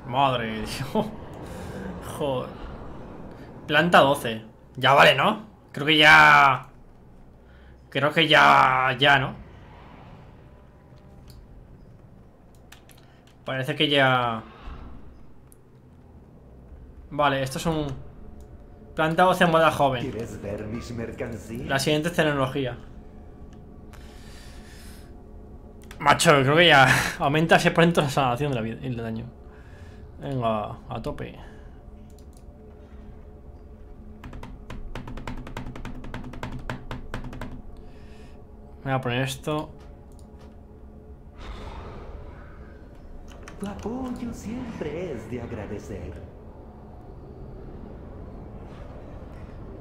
Madre de. <laughs> Planta 12. Ya vale, ¿no? Creo que ya... Creo que ya... Ya, ¿no? Parece que ya... Vale, esto es un... Planta 12 en moda joven. ¿Quieres ver mis mercancías? La siguiente tecnología. Macho, creo que ya aumenta 6% la sanación de la vida y el daño. Venga, a tope. Voy a poner esto. Tu apoyo siempre es de agradecer.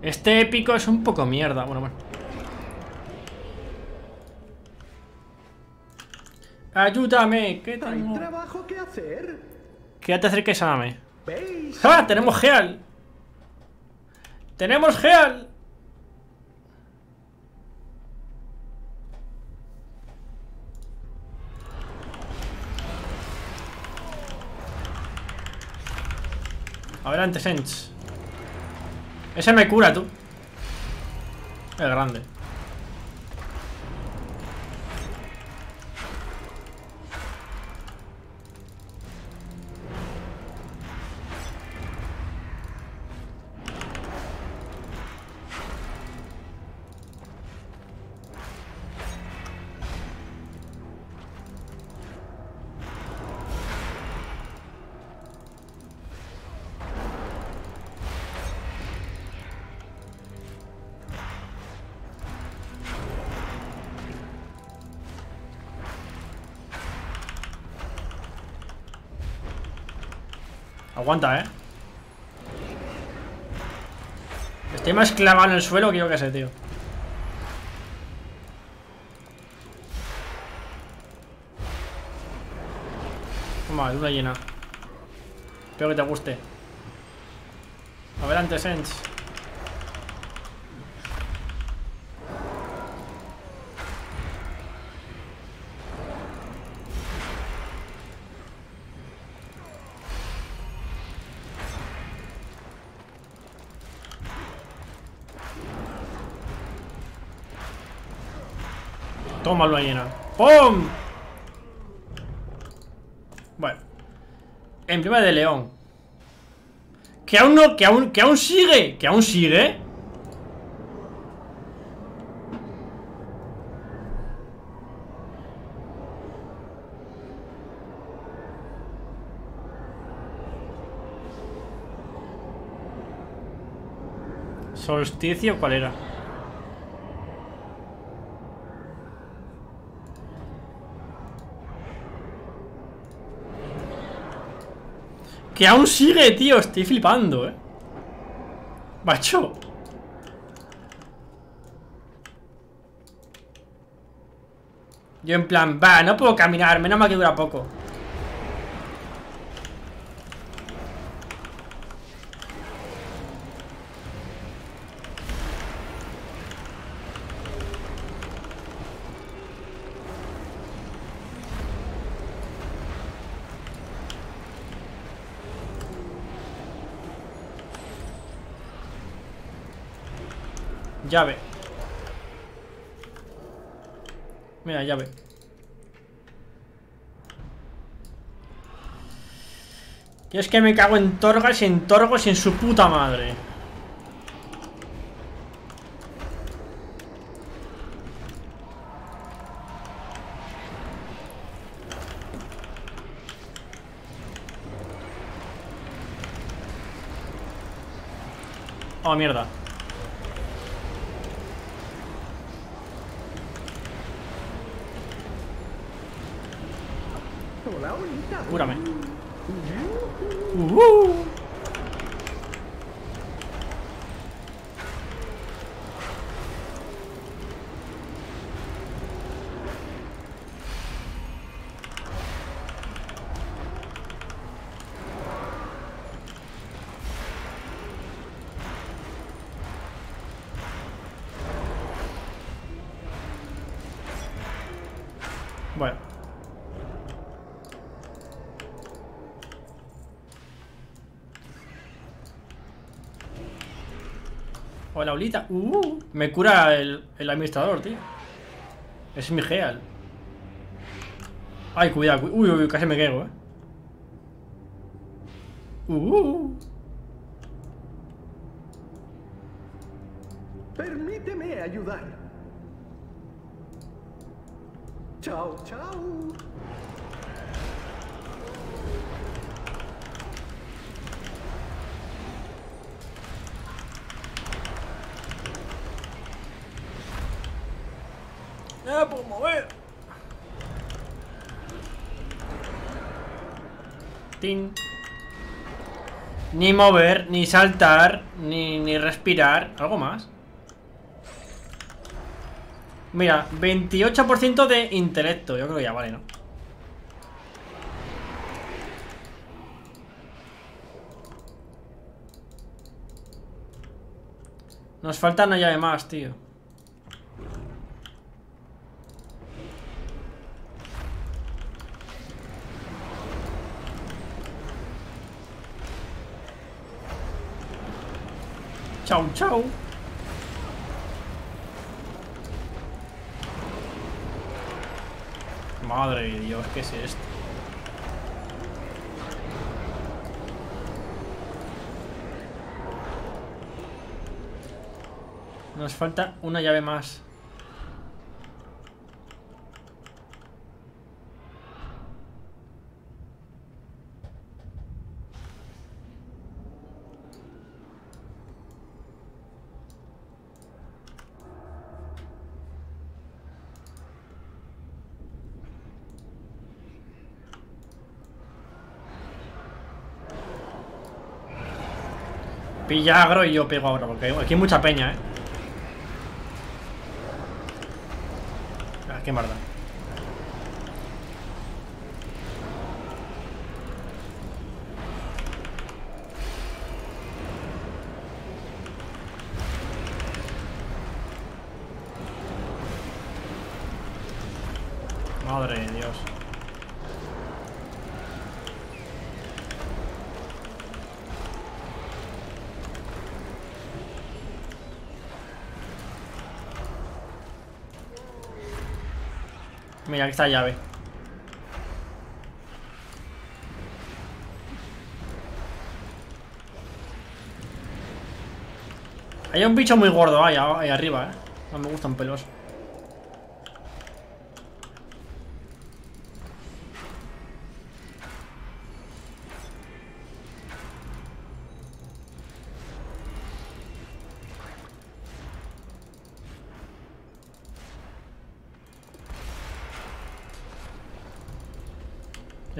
Este épico es un poco mierda. Bueno, bueno. Ayúdame, ¿qué tengo? trabajo que hacer. Quédate cerca y sáname. ¿Veis? ¡Ja! ¡Tenemos Geal! ¡Tenemos Geal! Adelante, Sench. Ese me cura, tú. Es grande. Aguanta, eh. Estoy más clavado en el suelo que yo que sé, tío. Toma, luna llena. Espero que te guste. Adelante, Sens. Toma, luna llena. ¡Pum! Bueno. En prima de león. Que aún no, que aún, que aún sigue. Que aún sigue. Solsticio, ¿cuál era? Que aún sigue, tío. Estoy flipando, eh. Macho. Yo en plan, va, no puedo caminar. Menos mal que dura poco. llave. Mira, llave. Y es que me cago en Torgas y en Torgos y en su puta madre. Oh, mierda. Cúrame. Uh Bueno. Hola, Olita. Uh, me cura el, el administrador, tío. Es mi Geal. Ay, cuidado. cu- Uy, uy, casi me caigo, eh. Uh, Permíteme ayudar. Chao, chao. No me puedo mover. Ni mover, ni saltar, ni, ni respirar. ¿Algo más? Mira, 28% de intelecto. Yo creo que ya vale, ¿no? Nos falta una llave más, tío. Chau, chau. Madre de Dios, ¿qué es esto? Nos falta una llave más. Pilla agro y yo pego ahora, porque aquí hay mucha peña, eh. Ah, qué marda. Madre de Dios. Mira, aquí está la llave. Hay un bicho muy gordo ahí, ahí arriba, eh. No me gustan pelos.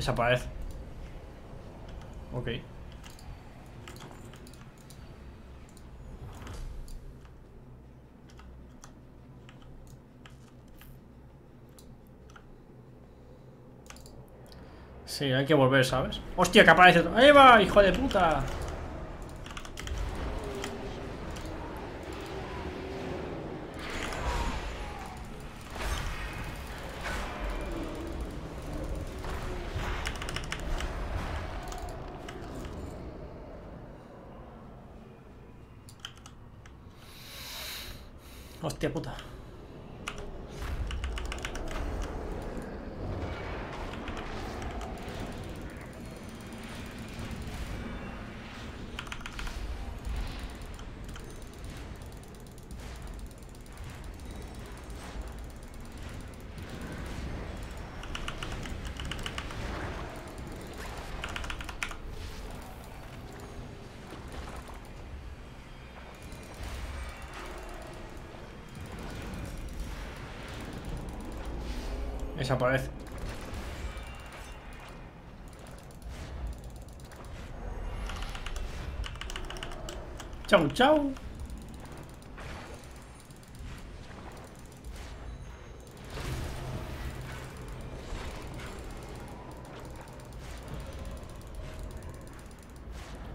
Desaparece. Ok. Sí, hay que volver, ¿sabes? ¡Hostia, que aparece! ¡Ahí va, hijo de puta! Hostia puta. Desaparece. Chau, chau.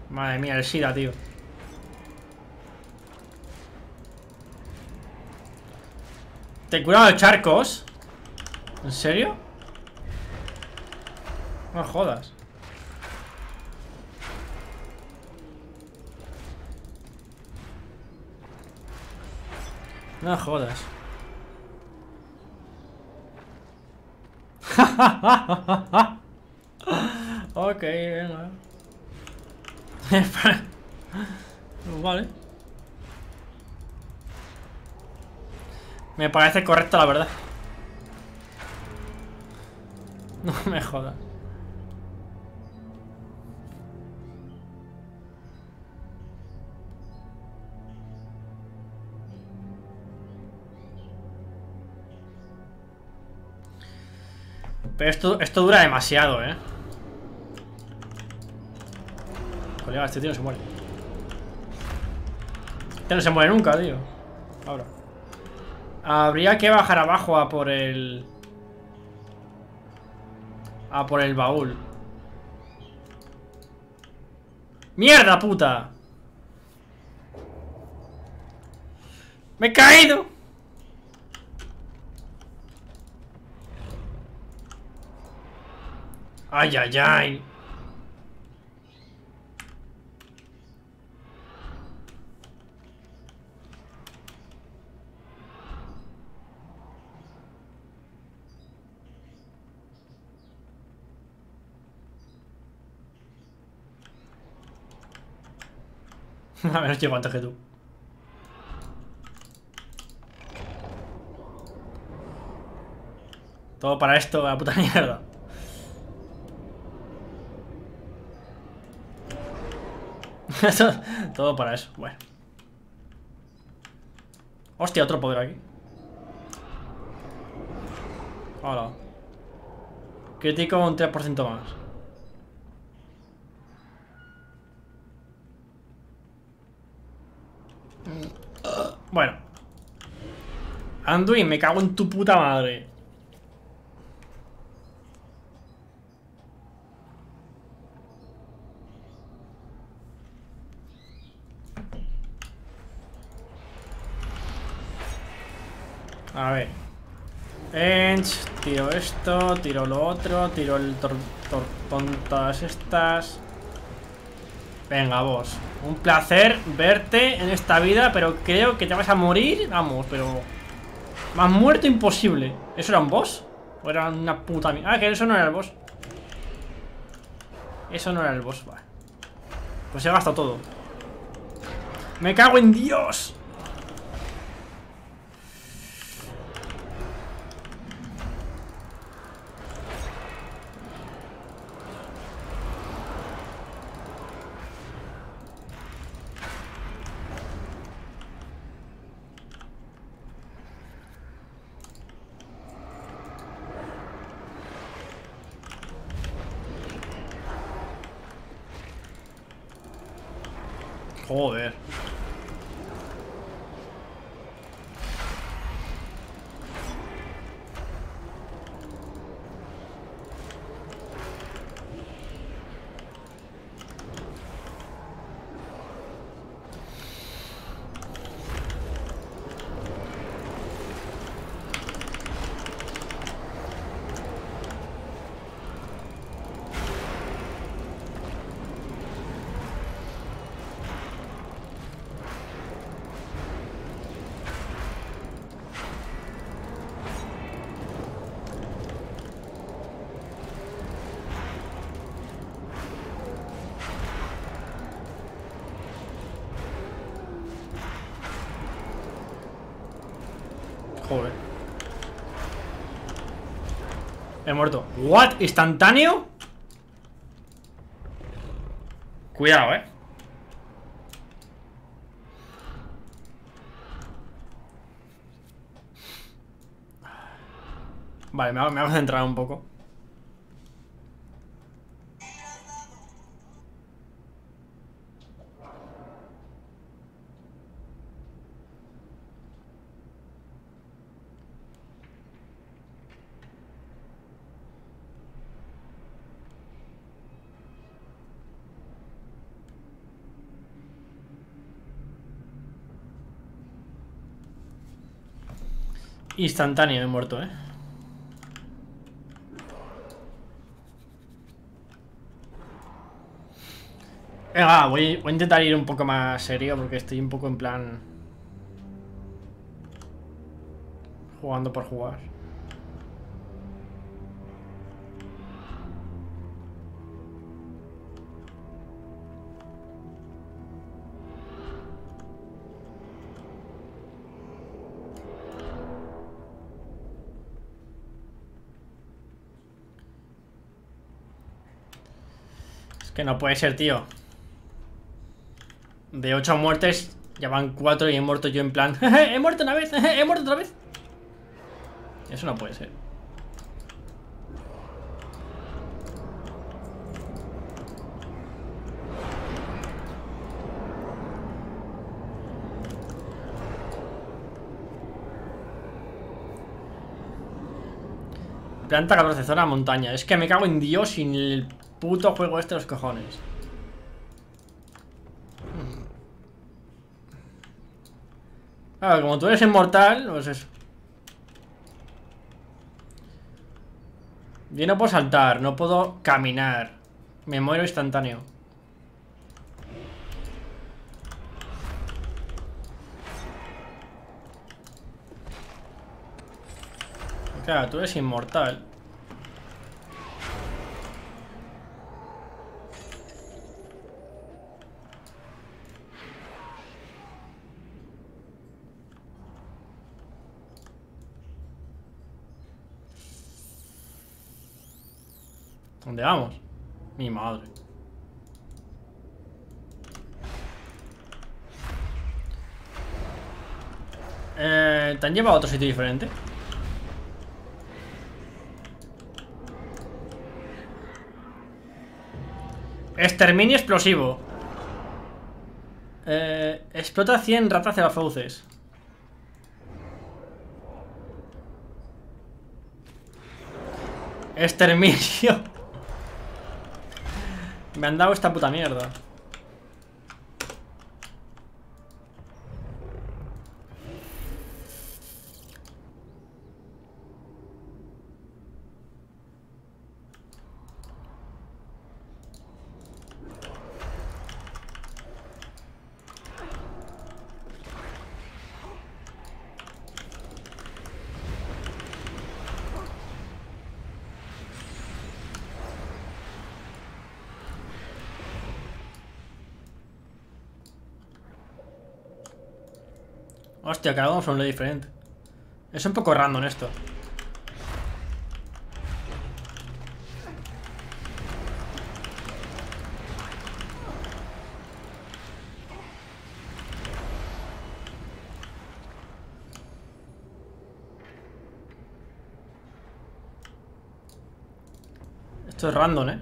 Madre mía, el SIDA, tío. ¿Te he curado de charcos? ¿En serio? No jodas. No jodas. <laughs> ok, venga. <laughs> vale. Me parece correcto, la verdad. <laughs> No me jodas. Pero esto, esto dura demasiado, ¿eh? Colega, este tío no se muere. Este no se muere nunca, tío. Ahora. Habría que bajar abajo a por el... A por el baúl. ¡Mierda, puta! ¡Me he caído! ¡Ay, ay, ay! Ver, llego antes que tú. Todo para esto, la puta mierda. <laughs> Todo para eso, bueno. Hostia, otro poder aquí. Hola. Crítico un 3% más. Bueno. Anduin, me cago en tu puta madre. A ver. Ench, tiro esto, tiro lo otro, tiro el tor, tor tontas estas. Venga, vos. Un placer verte en esta vida, pero creo que te vas a morir. Vamos, pero... Más muerto imposible. ¿Eso era un boss? ¿O era una puta mierda? Ah, que eso no era el boss. Eso no era el boss, vale. Pues he gastado todo. ¡Me cago en Dios! Joder. Joder. He muerto. ¿What? ¿Instantáneo? Cuidado, eh. Vale, me me hago centrar un poco. Instantáneo he muerto, eh. Venga, voy, voy a intentar ir un poco más serio porque estoy un poco en plan... Jugando por jugar. Que no puede ser, tío. De 8 muertes, ya van 4 y he muerto yo en plan. <laughs> ¡He muerto una vez! <laughs> ¡He muerto otra vez! Eso no puede ser. Planta 14, zona montaña. Es que me cago en Dios sin el puto juego este los cojones. Claro, como tú eres inmortal, pues eso. Yo no puedo saltar, no puedo caminar. Me muero instantáneo. Claro, tú eres inmortal. ¿Dónde vamos? Mi madre. Eh, ¿Te han llevado a otro sitio diferente? Exterminio explosivo. Eh, explota 100 ratas de las fauces. Exterminio. Me han dado esta puta mierda. Hostia, cada uno son diferente. Es un poco random esto. Esto es random, ¿eh?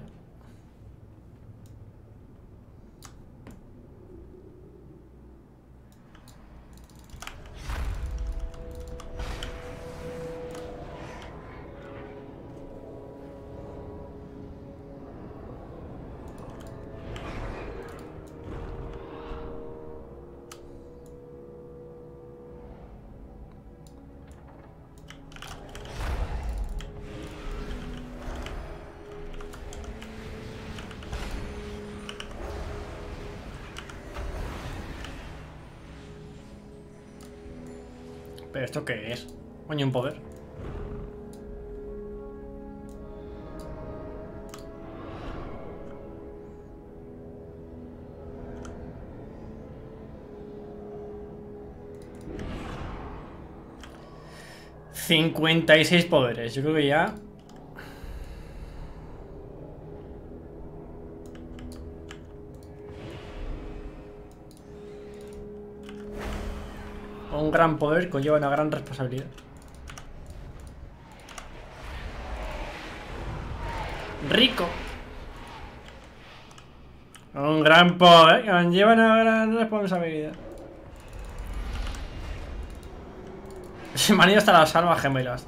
Esto qué es? Coño, un poder. Cincuenta y seis poderes. Yo creo que ya... un gran poder conlleva una gran responsabilidad. Rico. Un gran poder conlleva una gran responsabilidad. <laughs> Se me han ido hasta las almas gemelas.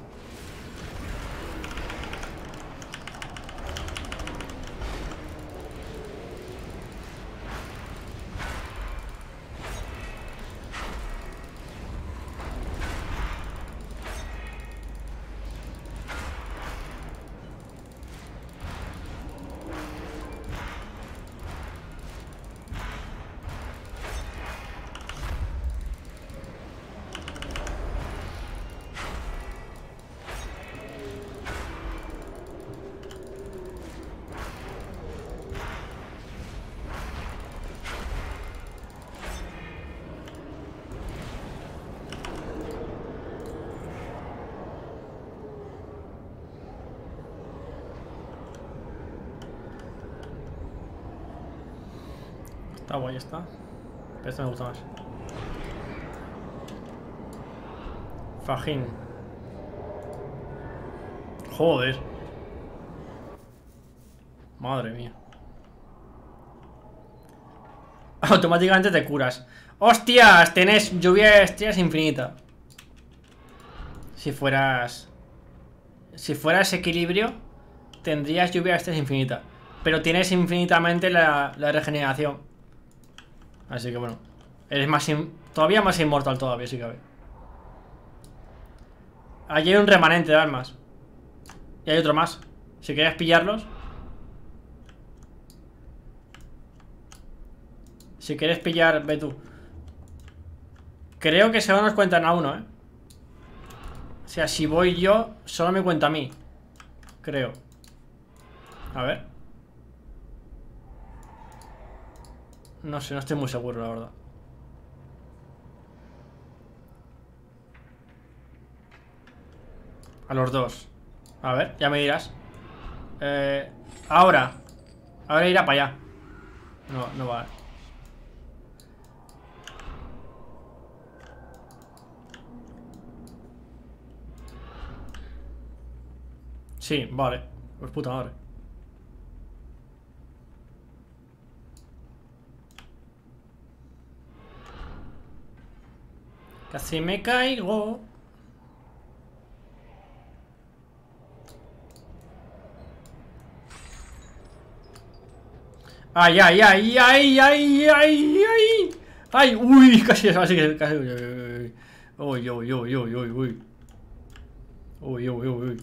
Guay, está. Pero este me gusta más. Fajín. Joder. Madre mía. <laughs> Automáticamente te curas. ¡Hostias! Tenés lluvia de estrellas infinita. Si fueras... Si fueras equilibrio, tendrías lluvia de estrellas infinita. Pero tienes infinitamente la regeneración. Así que bueno. Eres más... Todavía más inmortal todavía, si cabe. Allí hay un remanente de armas. Y hay otro más. Si quieres pillarlos. Si quieres pillar, ve tú. Creo que solo nos cuentan a uno, ¿eh? O sea, si voy yo, solo me cuenta a mí. Creo. A ver. No sé, no estoy muy seguro, la verdad. A los dos. A ver, ya me dirás. Eh, ahora. Ahora irá para allá. No, no va. Sí, vale. Pues puta madre. Casi me caigo. Ay, ay, ay, ay, ay, ay, ay. Ay, uy, casi, casi, casi. Uy, uy, uy, uy, uy, uy, uy. Uy, uy, uy.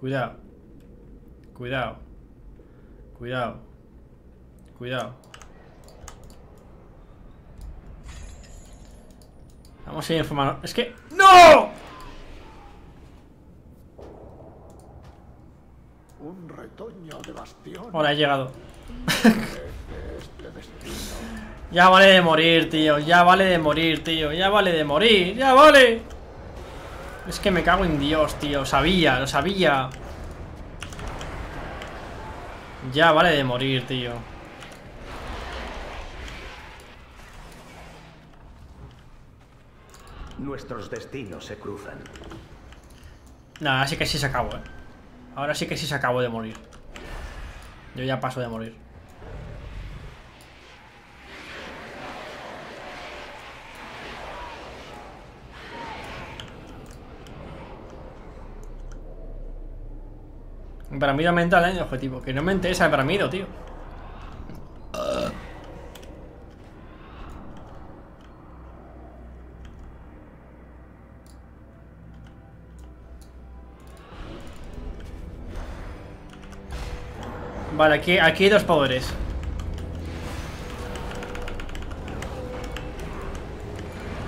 Cuidado. Cuidado. Cuidado. Cuidado. Vamos a ir informando. Es que. ¡No! Un retoño de bastión. Ahora he llegado. <laughs> Ya vale de morir, tío. Ya vale de morir, tío. Ya vale de morir. Ya vale. Es que me cago en Dios, tío. Sabía, lo sabía. Ya vale de morir, tío. Nuestros destinos se cruzan. No, ahora sí que sí se acabó, eh. Ahora sí que sí se acabó de morir. Yo ya paso de morir. Bramido mental, ¿eh? Objetivo. Que no me interesa el bramido, tío. Vale, aquí, aquí hay dos poderes.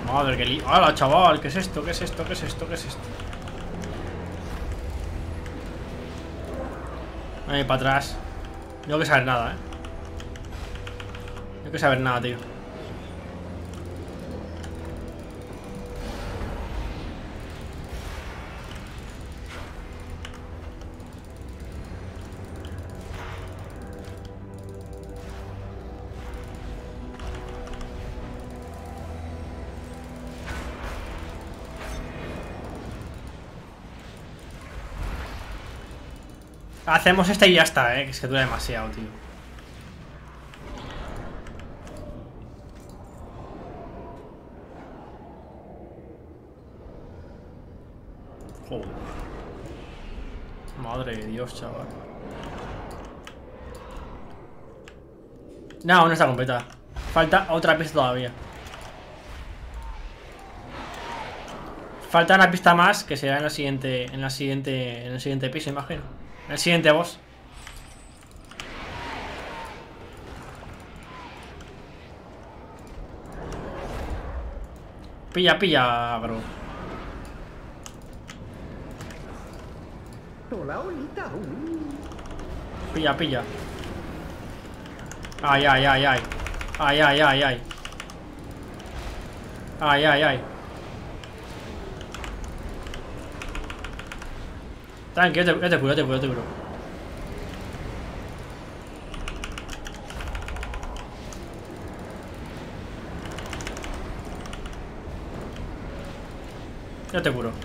Madre que li... ¡Hala, chaval! ¿Qué es esto? ¿Qué es esto? ¿Qué es esto? ¿Qué es esto? Ahí, para atrás. No tengo que saber nada, eh. No tengo que saber nada, tío. Hacemos este y ya está, eh. Que es que dura demasiado, tío. Joder. Madre de Dios, chaval. No, no está completa. Falta otra pista todavía. Falta una pista más que será en la siguiente. En la siguiente. En el siguiente piso, imagino. El siguiente boss. Pilla, pilla, bro. Pilla, pilla. Ay, ay, ay, ay. Ay, ay, ay, ay. Ay, ay, ay. Tranqui, yo te, yo te curo, yo te curo, yo te curo. Yo te curo.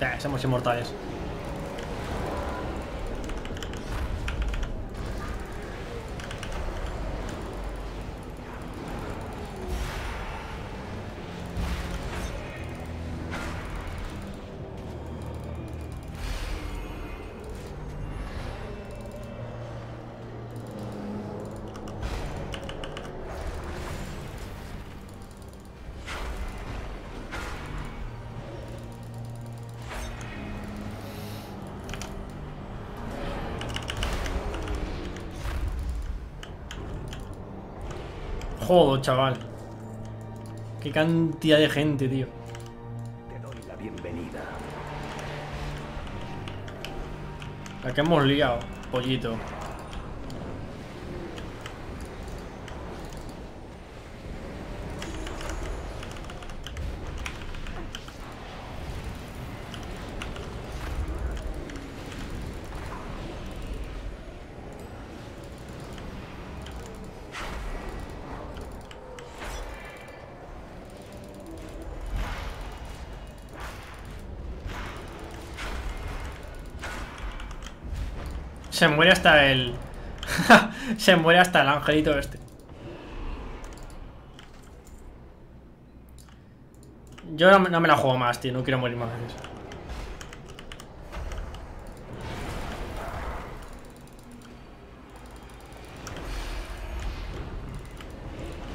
Ya, somos inmortales. Joder, chaval. Qué cantidad de gente, tío. Te doy la bienvenida. La que hemos liado, pollito. Se muere hasta el... <laughs> Se muere hasta el angelito este. Yo no, me- la juego más, tío. No quiero morir más veces.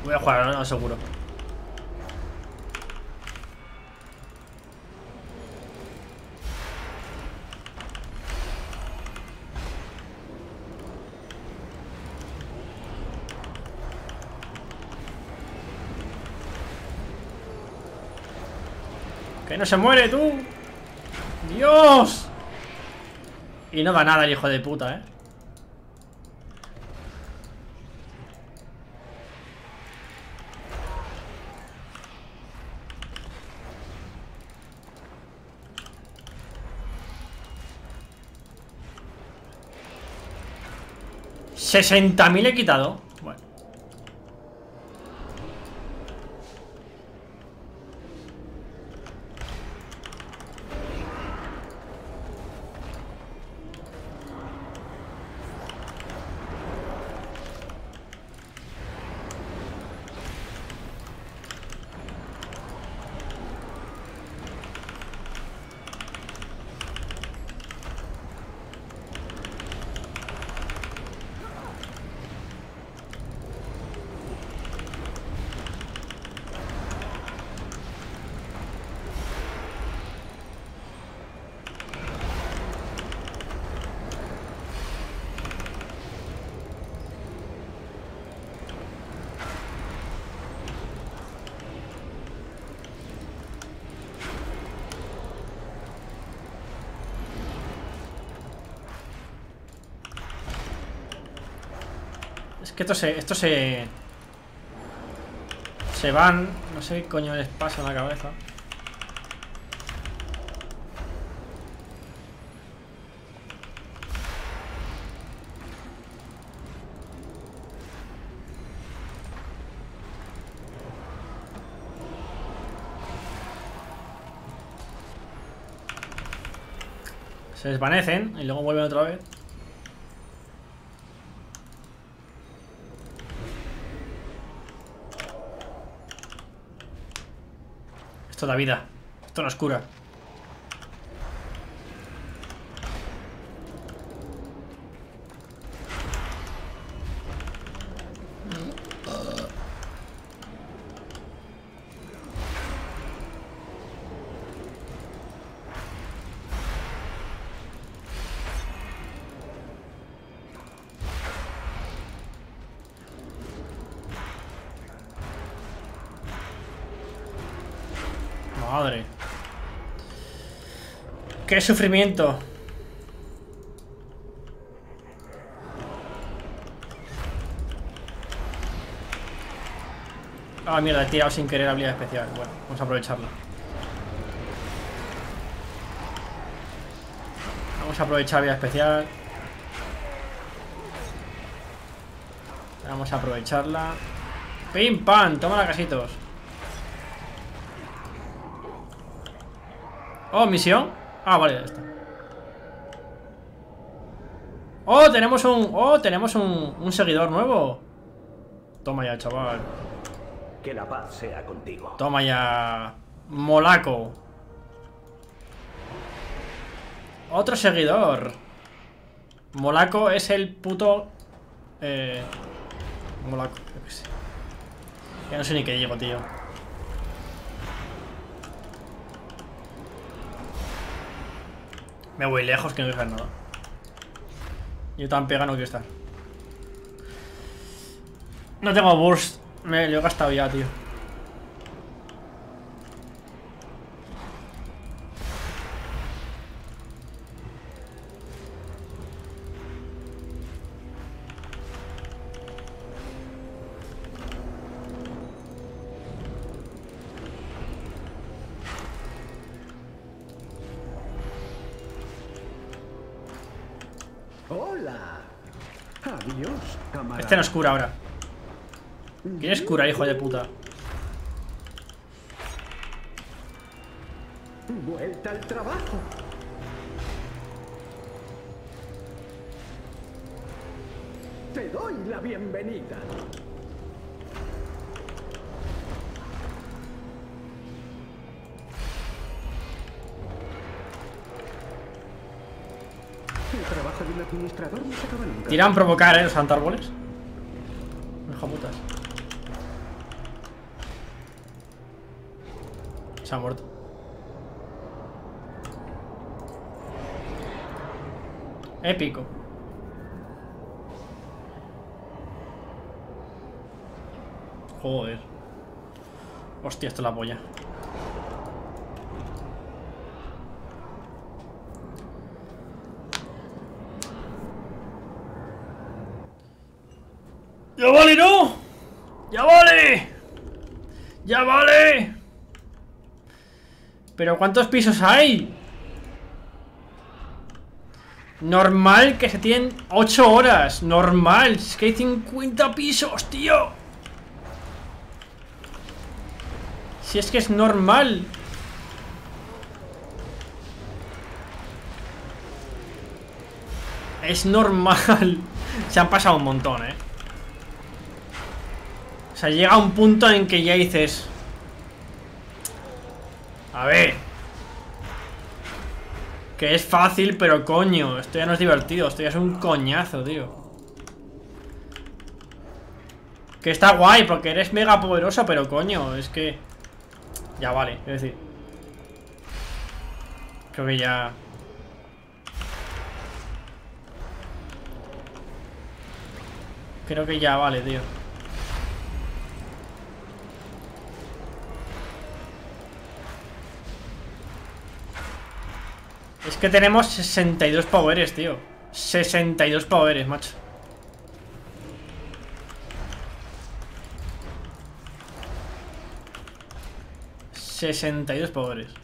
Voy a jugar, no, no, seguro. No se muere, tú! ¡Dios! Y no da nada el hijo de puta, ¿eh? ¿60.000 he quitado? esto se... Esto se... Se van... No sé qué coño les pasa en la cabeza. Se desvanecen y luego vuelven otra vez. Esto da vida. Esto nos cura. Qué sufrimiento. Ah, mierda, he tirado sin querer habilidad especial. Bueno, vamos a aprovecharla. Vamos a aprovechar habilidad especial. Vamos a aprovecharla. ¡Pim, pam! Toma la casitos. Oh, misión. Ah, vale, ya está. Oh, tenemos un... Oh, tenemos un, un seguidor nuevo. Toma ya, chaval. Que la paz sea contigo. Toma ya. Molaco. Otro seguidor. Molaco es el puto... Eh... Molaco, yo qué sé. Ya no sé ni qué digo, tío. Me voy lejos que no dejan nada. Yo tan pega no quiero estar. No tengo burst. Me lo he gastado ya, tío. Cura ahora. ¿Quieres curar, hijo de puta? Vuelta al trabajo. Te doy la bienvenida. El trabajo de un administrador no se acaba nunca. Tiran provocar, eh, los antárboles. Hijo putas. Se ha muerto. Épico. Joder. Hostia, esto es la polla. ¡Ya vale, no! ¡Ya vale! ¡Ya vale! ¿Pero cuántos pisos hay? Normal que se tienen 8 horas. Normal. Es que hay 50 pisos, tío. Si es que es normal. Es normal. <laughs> Se han pasado un montón, eh. Sea, llega un punto en que ya dices... A ver. Que es fácil, pero coño, esto ya no es divertido, esto ya es un coñazo, tío. Que está guay, porque eres mega poderoso, pero coño, es que... Ya vale, es decir... Creo que ya... Creo que ya vale, tío. Que tenemos 62 poderes, tío. 62 poderes, macho. Sesenta y dos poderes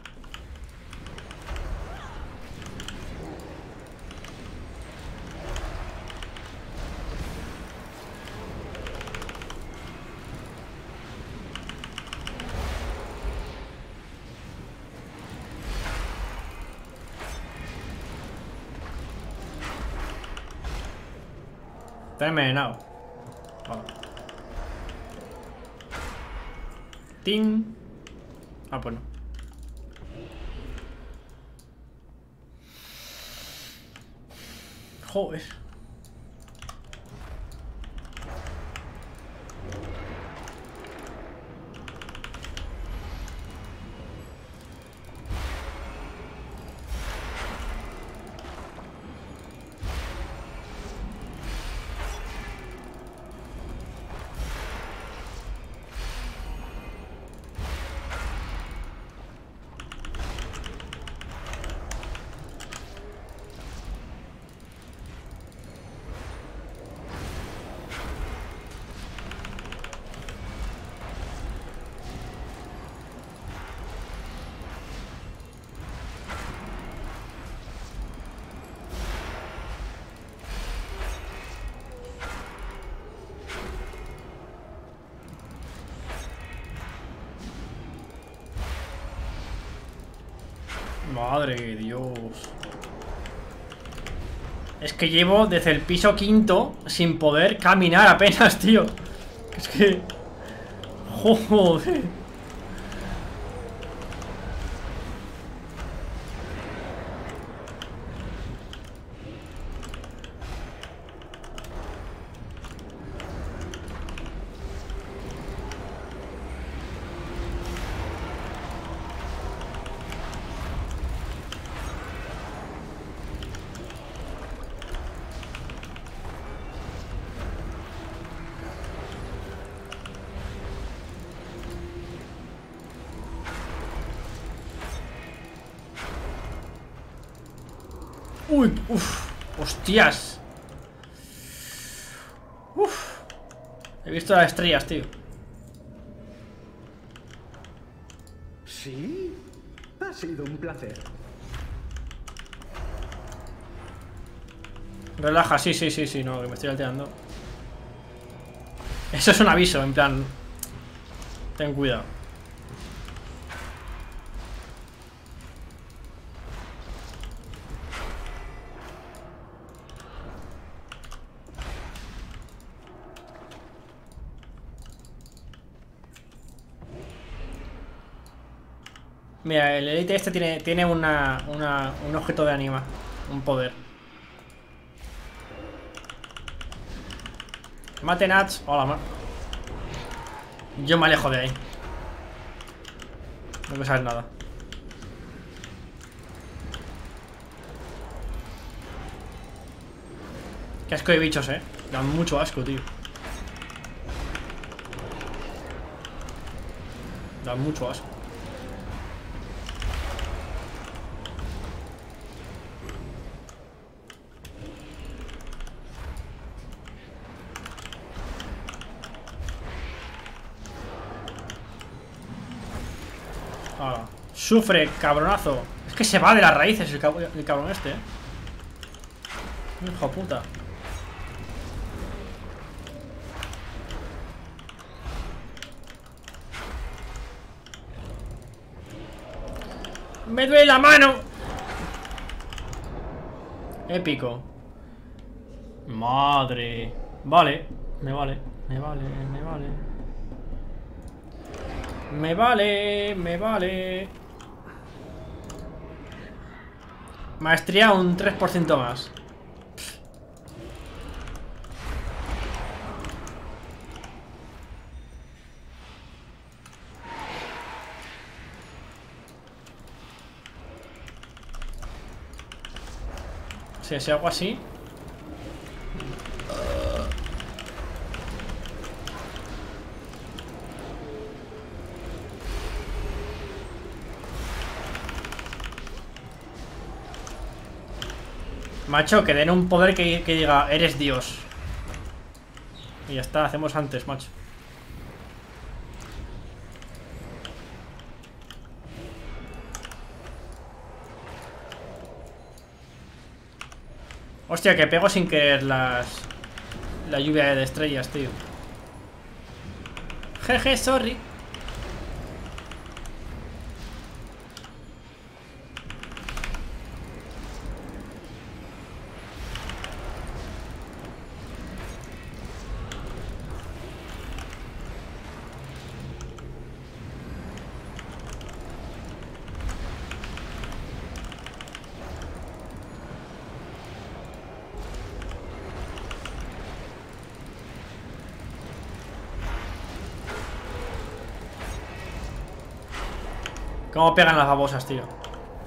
envenenado. Vale. Ting. Ah, pues no. Joder. Que llevo desde el piso quinto sin poder caminar apenas, tío. Es que... <laughs> Joder. Uy, uff, hostias. Uf. He visto las estrellas, tío. Sí, ha sido un placer. Relaja, sí, sí, sí, sí, no, que me estoy alterando. Eso es un aviso, en plan. Ten cuidado. Mira, el Elite este tiene, tiene una, una, un objeto de anima. Un poder. Mate Nats. Hola, ma Yo me alejo de ahí. No quiero saber nada. Qué asco de bichos, eh. Dan mucho asco, tío. Dan mucho asco. Ah, sufre, cabronazo. Es que se va de las raíces el, cab el cabrón este, eh. Hijo puta. Me duele la mano. Épico. Madre. Vale. Me vale. Me vale. Me vale. Me vale. Me vale. Maestría un 3% más. Si, hago así Macho, que den un poder que, que diga Eres Dios Y ya está, hacemos antes, macho Hostia, que pego sin querer las... La lluvia de estrellas, tío. Jeje, sorry. ¿Cómo pegan las babosas, tío?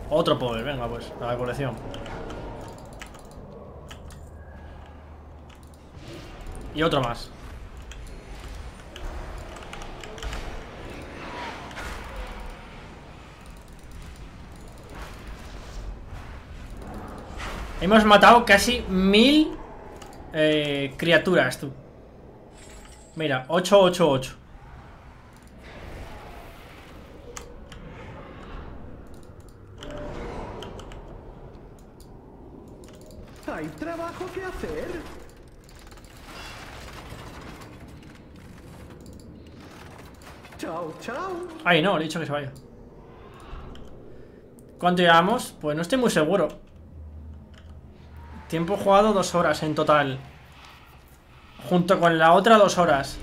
Otro poder, venga pues, a la colección. Y otro más. Hemos matado casi mil eh, criaturas, tú. Mira, 888. Hay trabajo que hacer. Chao, chao. Ay, no, le he dicho que se vaya. ¿Cuánto llevamos? Pues no estoy muy seguro. Tiempo jugado dos horas en total. Junto con la otra dos horas.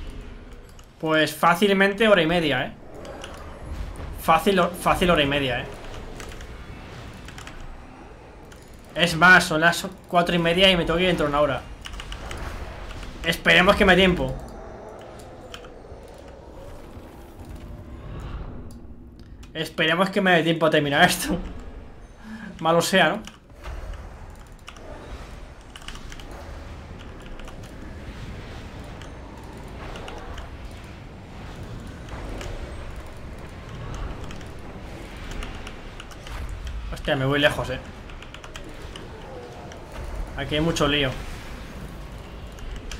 Pues fácilmente hora y media, ¿eh? Fácil, fácil hora y media, ¿eh? Es más, son las cuatro y media y me tengo ir dentro de una hora. Esperemos que me dé tiempo. Esperemos que me dé tiempo a terminar esto. Malo sea, ¿no? Hostia, me voy lejos, eh. Aquí hay mucho lío.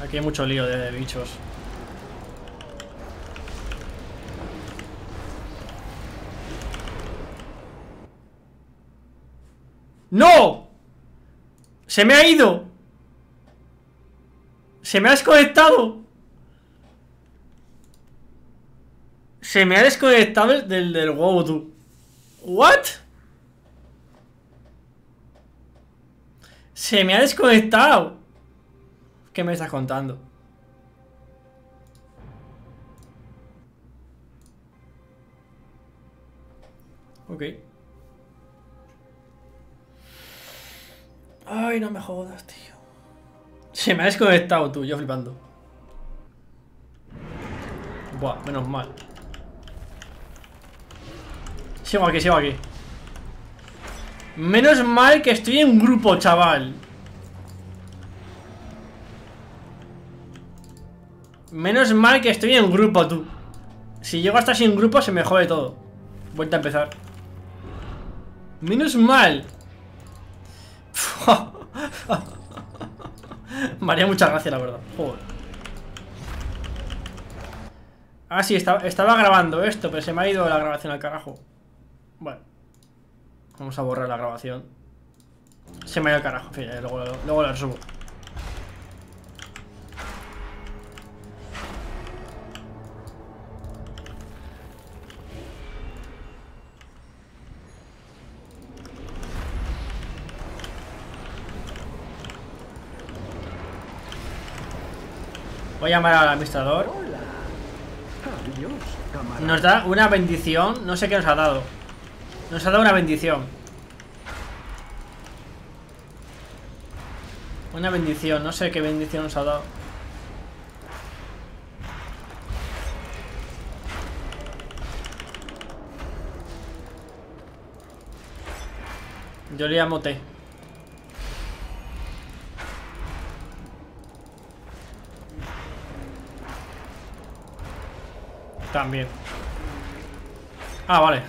Aquí hay mucho lío de bichos. ¡No! ¡Se me ha ido! ¡Se me ha desconectado! Se me ha desconectado del, del huevo, tú. ¿What? Se me ha desconectado. ¿Qué me estás contando? Ok. Ay, no me jodas, tío. Se me ha desconectado tú, yo flipando. Buah, menos mal. Sigo aquí, sigo aquí. Menos mal que estoy en grupo, chaval. Menos mal que estoy en grupo, tú. Si llego hasta sin grupo, se me jode todo. Vuelta a empezar. Menos mal. Me haría mucha gracia, la verdad. Joder. Ah, sí, estaba, estaba grabando esto, pero se me ha ido la grabación al carajo. Bueno. Vamos a borrar la grabación. Se me ha ido al carajo. En fin, luego, luego la resubo. Llamar al administrador. Nos da una bendición. No sé qué nos ha dado. Nos ha dado una bendición. Una bendición. No sé qué bendición nos ha dado. Yo le llamo T. También. Ah, vale.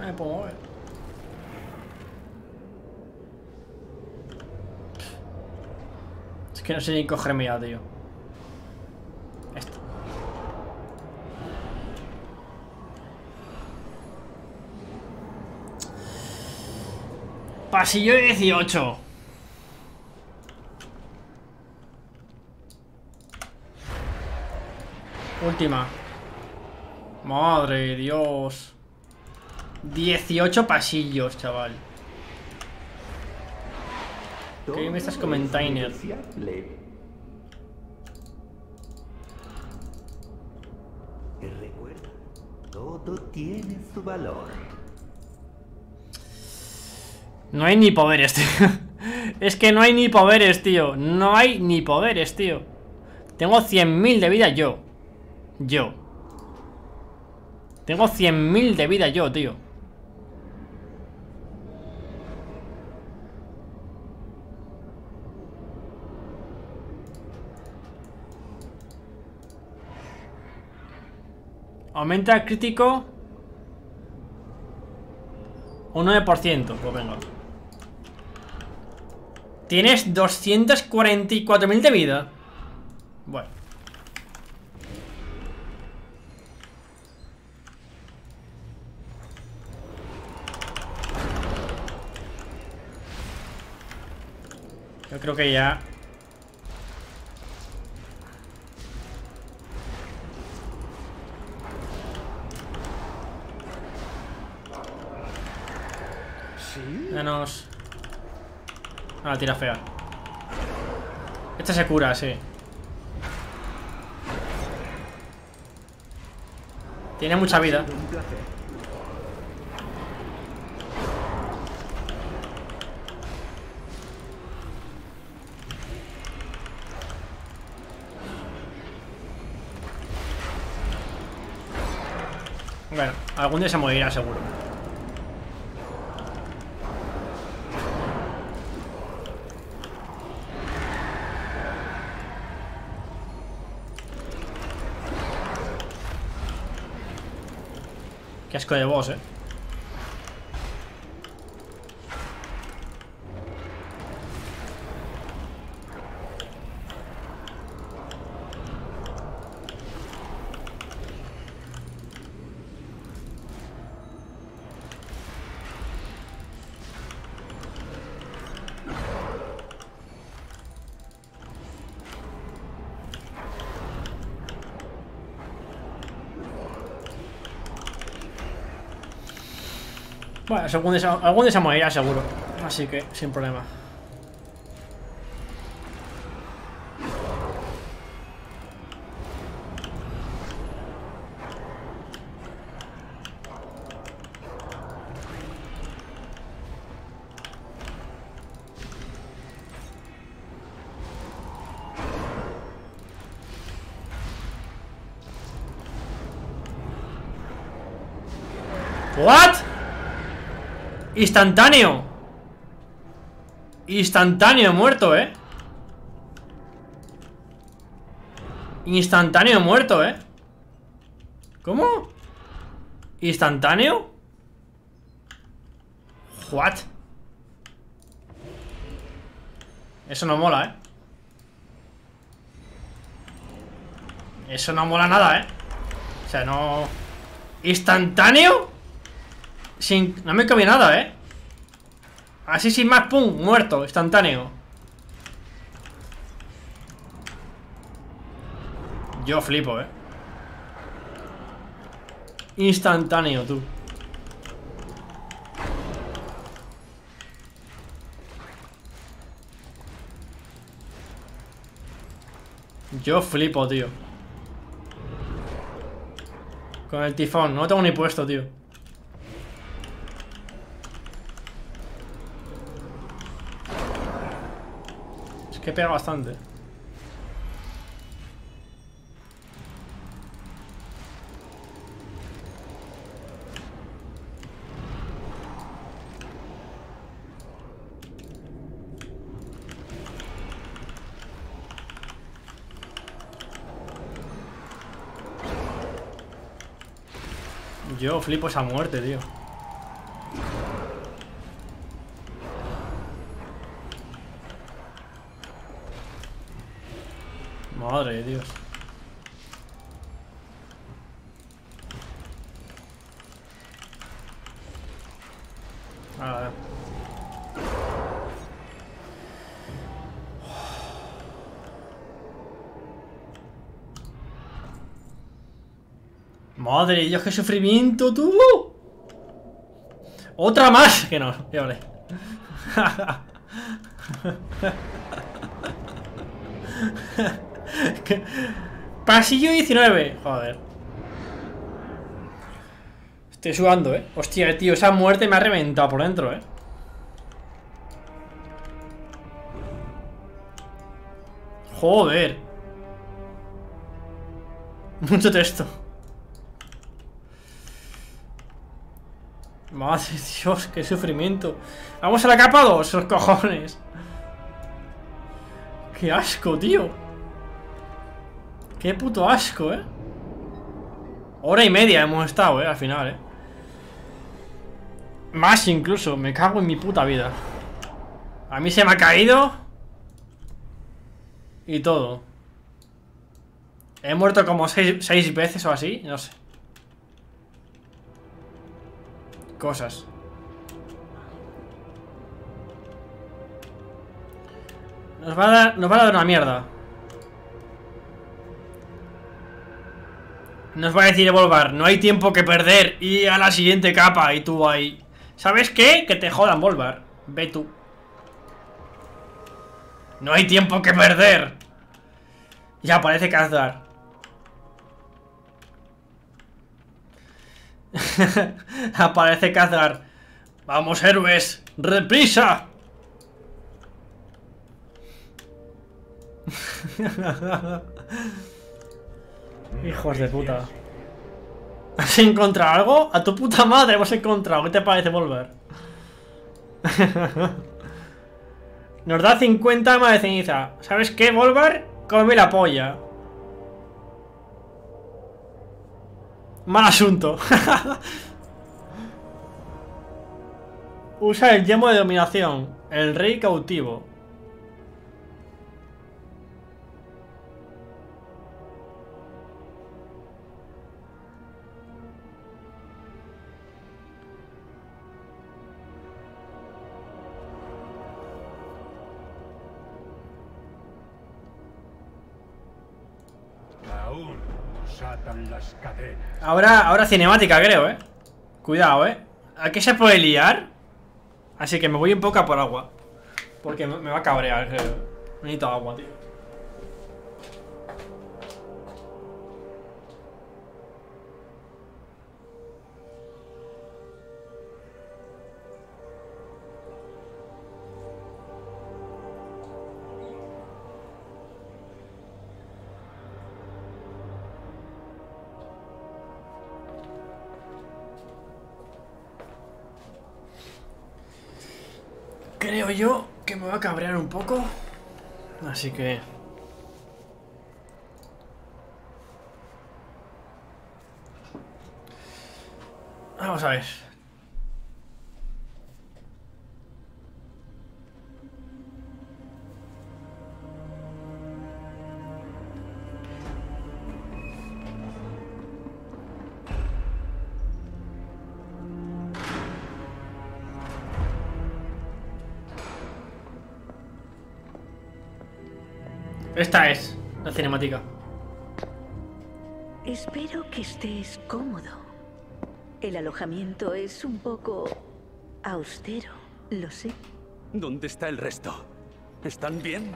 Me puedo. Es que no sé ni cogerme ya, tío. Pasillo 18. Última. Madre Dios. 18 pasillos, chaval. ¿Qué me estás comentando? Recuerda voto tiene su valor. No hay ni poderes, <laughs> tío. es que no hay ni poderes, tío. No hay ni poderes, tío. Tengo 100.000 de vida yo. Yo. Tengo 100.000 de vida yo, tío. Aumenta el crítico Un 9% Pues venga Tienes 244.000 de vida. Bueno. Yo creo que ya Menos. Ah, tira fea. Esta se cura, sí. Tiene mucha vida. Bueno, algún día se morirá seguro. Qué asco de boss, eh. Bueno, algún día, algún día seguro. Así que, sin problema. Instantáneo Instantáneo muerto, eh Instantáneo muerto, eh ¿Cómo? ¿Instantáneo? What? Eso no mola, eh Eso no mola nada, eh O sea, no... ¿Instantáneo? Sin... No me cabía nada, ¿eh? Así sin más, pum, muerto, instantáneo Yo flipo, ¿eh? Instantáneo, tú Yo flipo, tío Con el tifón, no tengo ni puesto, tío Que pega bastante. Yo flipo esa muerte, tío. Madre de Dios. A ver. Madre de Dios, qué sufrimiento, tú. Otra más. Que no, ya vale. <laughs> Pasillo 19. Joder. Estoy sudando, eh. Hostia, tío, esa muerte me ha reventado por dentro, eh. Joder. Mucho texto. Madre Dios, qué sufrimiento. Vamos a la capa 2, los cojones. Qué asco, tío. Qué puto asco, eh. Hora y media hemos estado, eh, al final, eh. Más incluso, me cago en mi puta vida. A mí se me ha caído. Y todo. He muerto como seis, seis veces o así, no sé. Cosas. Nos va a dar, nos va a dar una mierda. Nos va a decir Volvar, no hay tiempo que perder y a la siguiente capa y tú ahí. ¿Sabes qué? Que te jodan Volvar. Ve tú. No hay tiempo que perder. Ya aparece Kazdar. <laughs> aparece Kazdar. Vamos, héroes. ¡Reprisa! <laughs> Hijos de puta. ¿Has encontrado algo? A tu puta madre hemos encontrado. ¿Qué te parece volver? <laughs> Nos da 50 más de ceniza. ¿Sabes qué, Volvar? Come la polla. Mal asunto. <laughs> Usa el yemo de dominación. El rey cautivo. Ahora, ahora cinemática, creo, eh. Cuidado, eh. ¿A qué se puede liar? Así que me voy un poco por agua. Porque me va a cabrear, creo. Necesito agua, tío. Creo yo que me va a cabrear un poco. Así que... Vamos a ver. Esta es la cinemática. Espero que estés cómodo. El alojamiento es un poco austero, lo sé. ¿Dónde está el resto? ¿Están bien?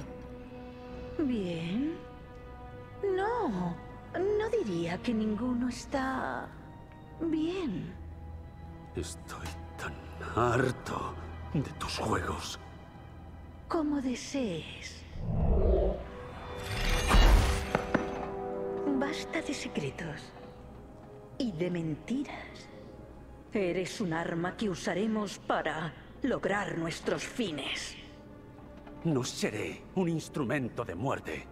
Bien. No, no diría que ninguno está bien. Estoy tan harto de tus juegos. Como desees. Basta de secretos. Y de mentiras. Eres un arma que usaremos para lograr nuestros fines. No seré un instrumento de muerte.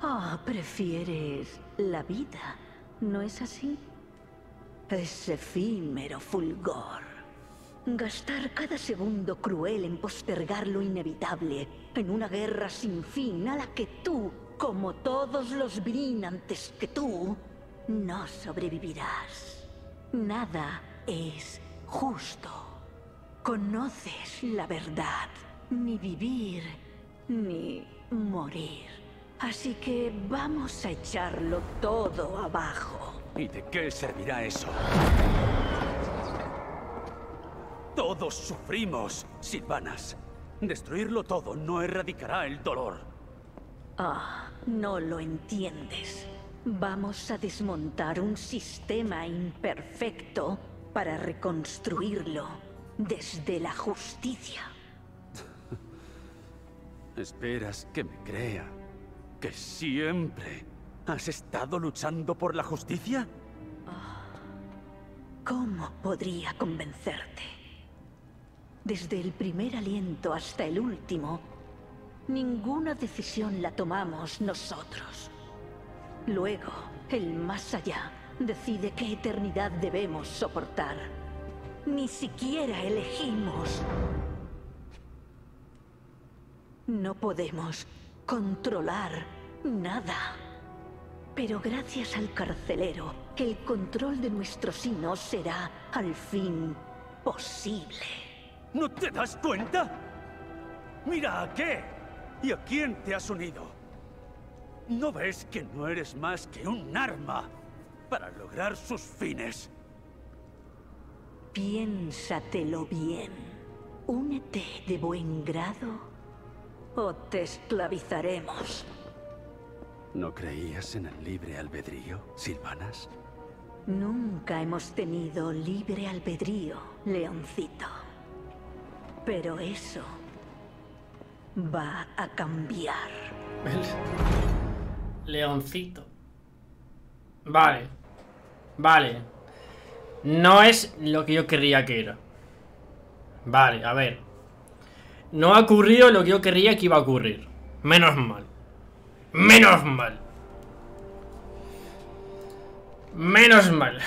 Ah, prefieres la vida, ¿no es así? Es efímero fulgor. Gastar cada segundo cruel en postergar lo inevitable, en una guerra sin fin a la que tú, como todos los Brin antes que tú, no sobrevivirás. Nada es justo. Conoces la verdad, ni vivir, ni morir. Así que vamos a echarlo todo abajo. ¿Y de qué servirá eso? Todos sufrimos, Silvanas. Destruirlo todo no erradicará el dolor. Ah, no lo entiendes. Vamos a desmontar un sistema imperfecto para reconstruirlo desde la justicia. <laughs> ¿Esperas que me crea que siempre has estado luchando por la justicia? ¿Cómo podría convencerte? Desde el primer aliento hasta el último, ninguna decisión la tomamos nosotros. Luego, el más allá decide qué eternidad debemos soportar. Ni siquiera elegimos. No podemos controlar nada. Pero gracias al carcelero, el control de nuestro sino será, al fin, posible. ¿No te das cuenta? Mira a qué y a quién te has unido. ¿No ves que no eres más que un arma para lograr sus fines? Piénsatelo bien. Únete de buen grado o te esclavizaremos. ¿No creías en el libre albedrío, Silvanas? Nunca hemos tenido libre albedrío, Leoncito. Pero eso va a cambiar. Leoncito. Vale. Vale. No es lo que yo querría que era. Vale, a ver. No ha ocurrido lo que yo querría que iba a ocurrir. Menos mal. Menos mal. Menos mal.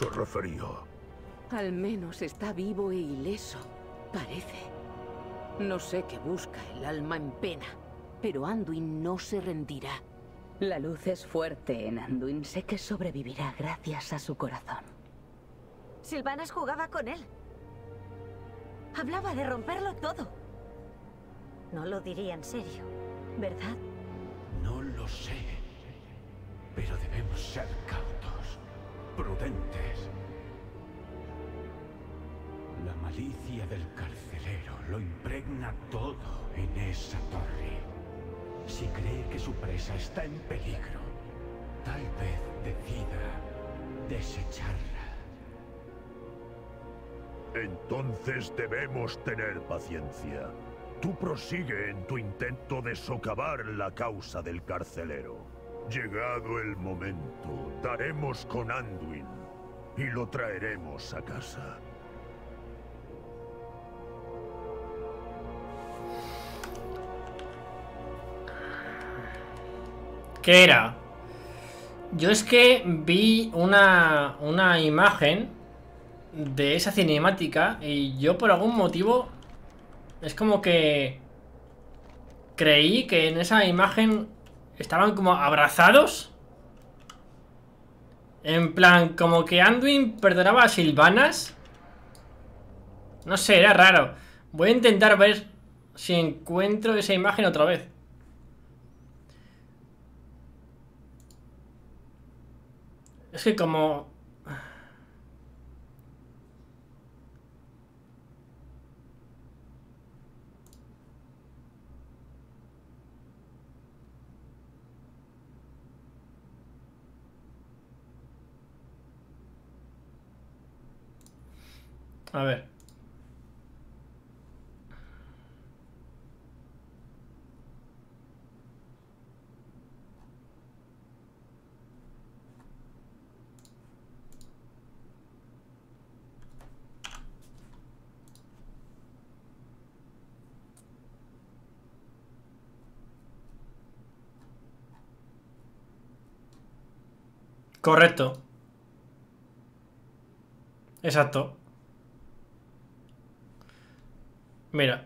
Se refería? Al menos está vivo e ileso, parece. No sé qué busca el alma en pena, pero Anduin no se rendirá. La luz es fuerte en Anduin. Sé que sobrevivirá gracias a su corazón. Silvanas jugaba con él. Hablaba de romperlo todo. No lo diría en serio, ¿verdad? No lo sé. Pero debemos ser cautos, prudentes. La malicia del carcelero lo impregna todo en esa torre. Si cree que su presa está en peligro, tal vez decida desecharla. Entonces debemos tener paciencia. Tú prosigue en tu intento de socavar la causa del carcelero. Llegado el momento, daremos con Anduin y lo traeremos a casa. ¿Qué era? Yo es que vi una, una imagen de esa cinemática y yo por algún motivo es como que creí que en esa imagen estaban como abrazados. En plan, como que Anduin perdonaba a Silvanas. No sé, era raro. Voy a intentar ver si encuentro esa imagen otra vez. Es que como... A ver. Correcto. Exacto. Mira.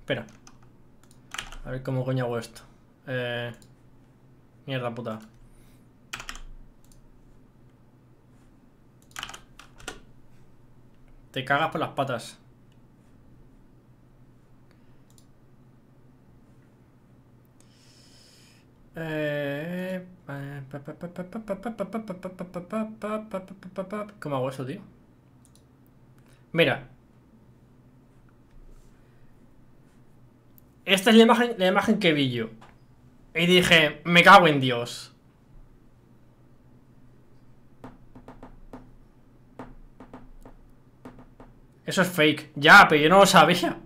Espera. A ver cómo coño hago esto. Eh... Mierda puta. Te cagas por las patas. Eh, ¿Cómo hago eso, tío? Mira. Esta es la imagen, la imagen que vi yo. Y dije, me cago en Dios. Eso es fake. Ya, pero yo no lo sabía.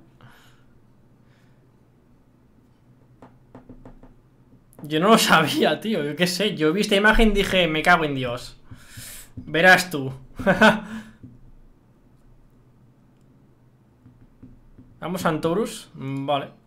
Yo no lo sabía, tío. Yo qué sé. Yo vi esta imagen y dije, me cago en Dios. Verás tú. <laughs> Vamos a Antorus. Vale.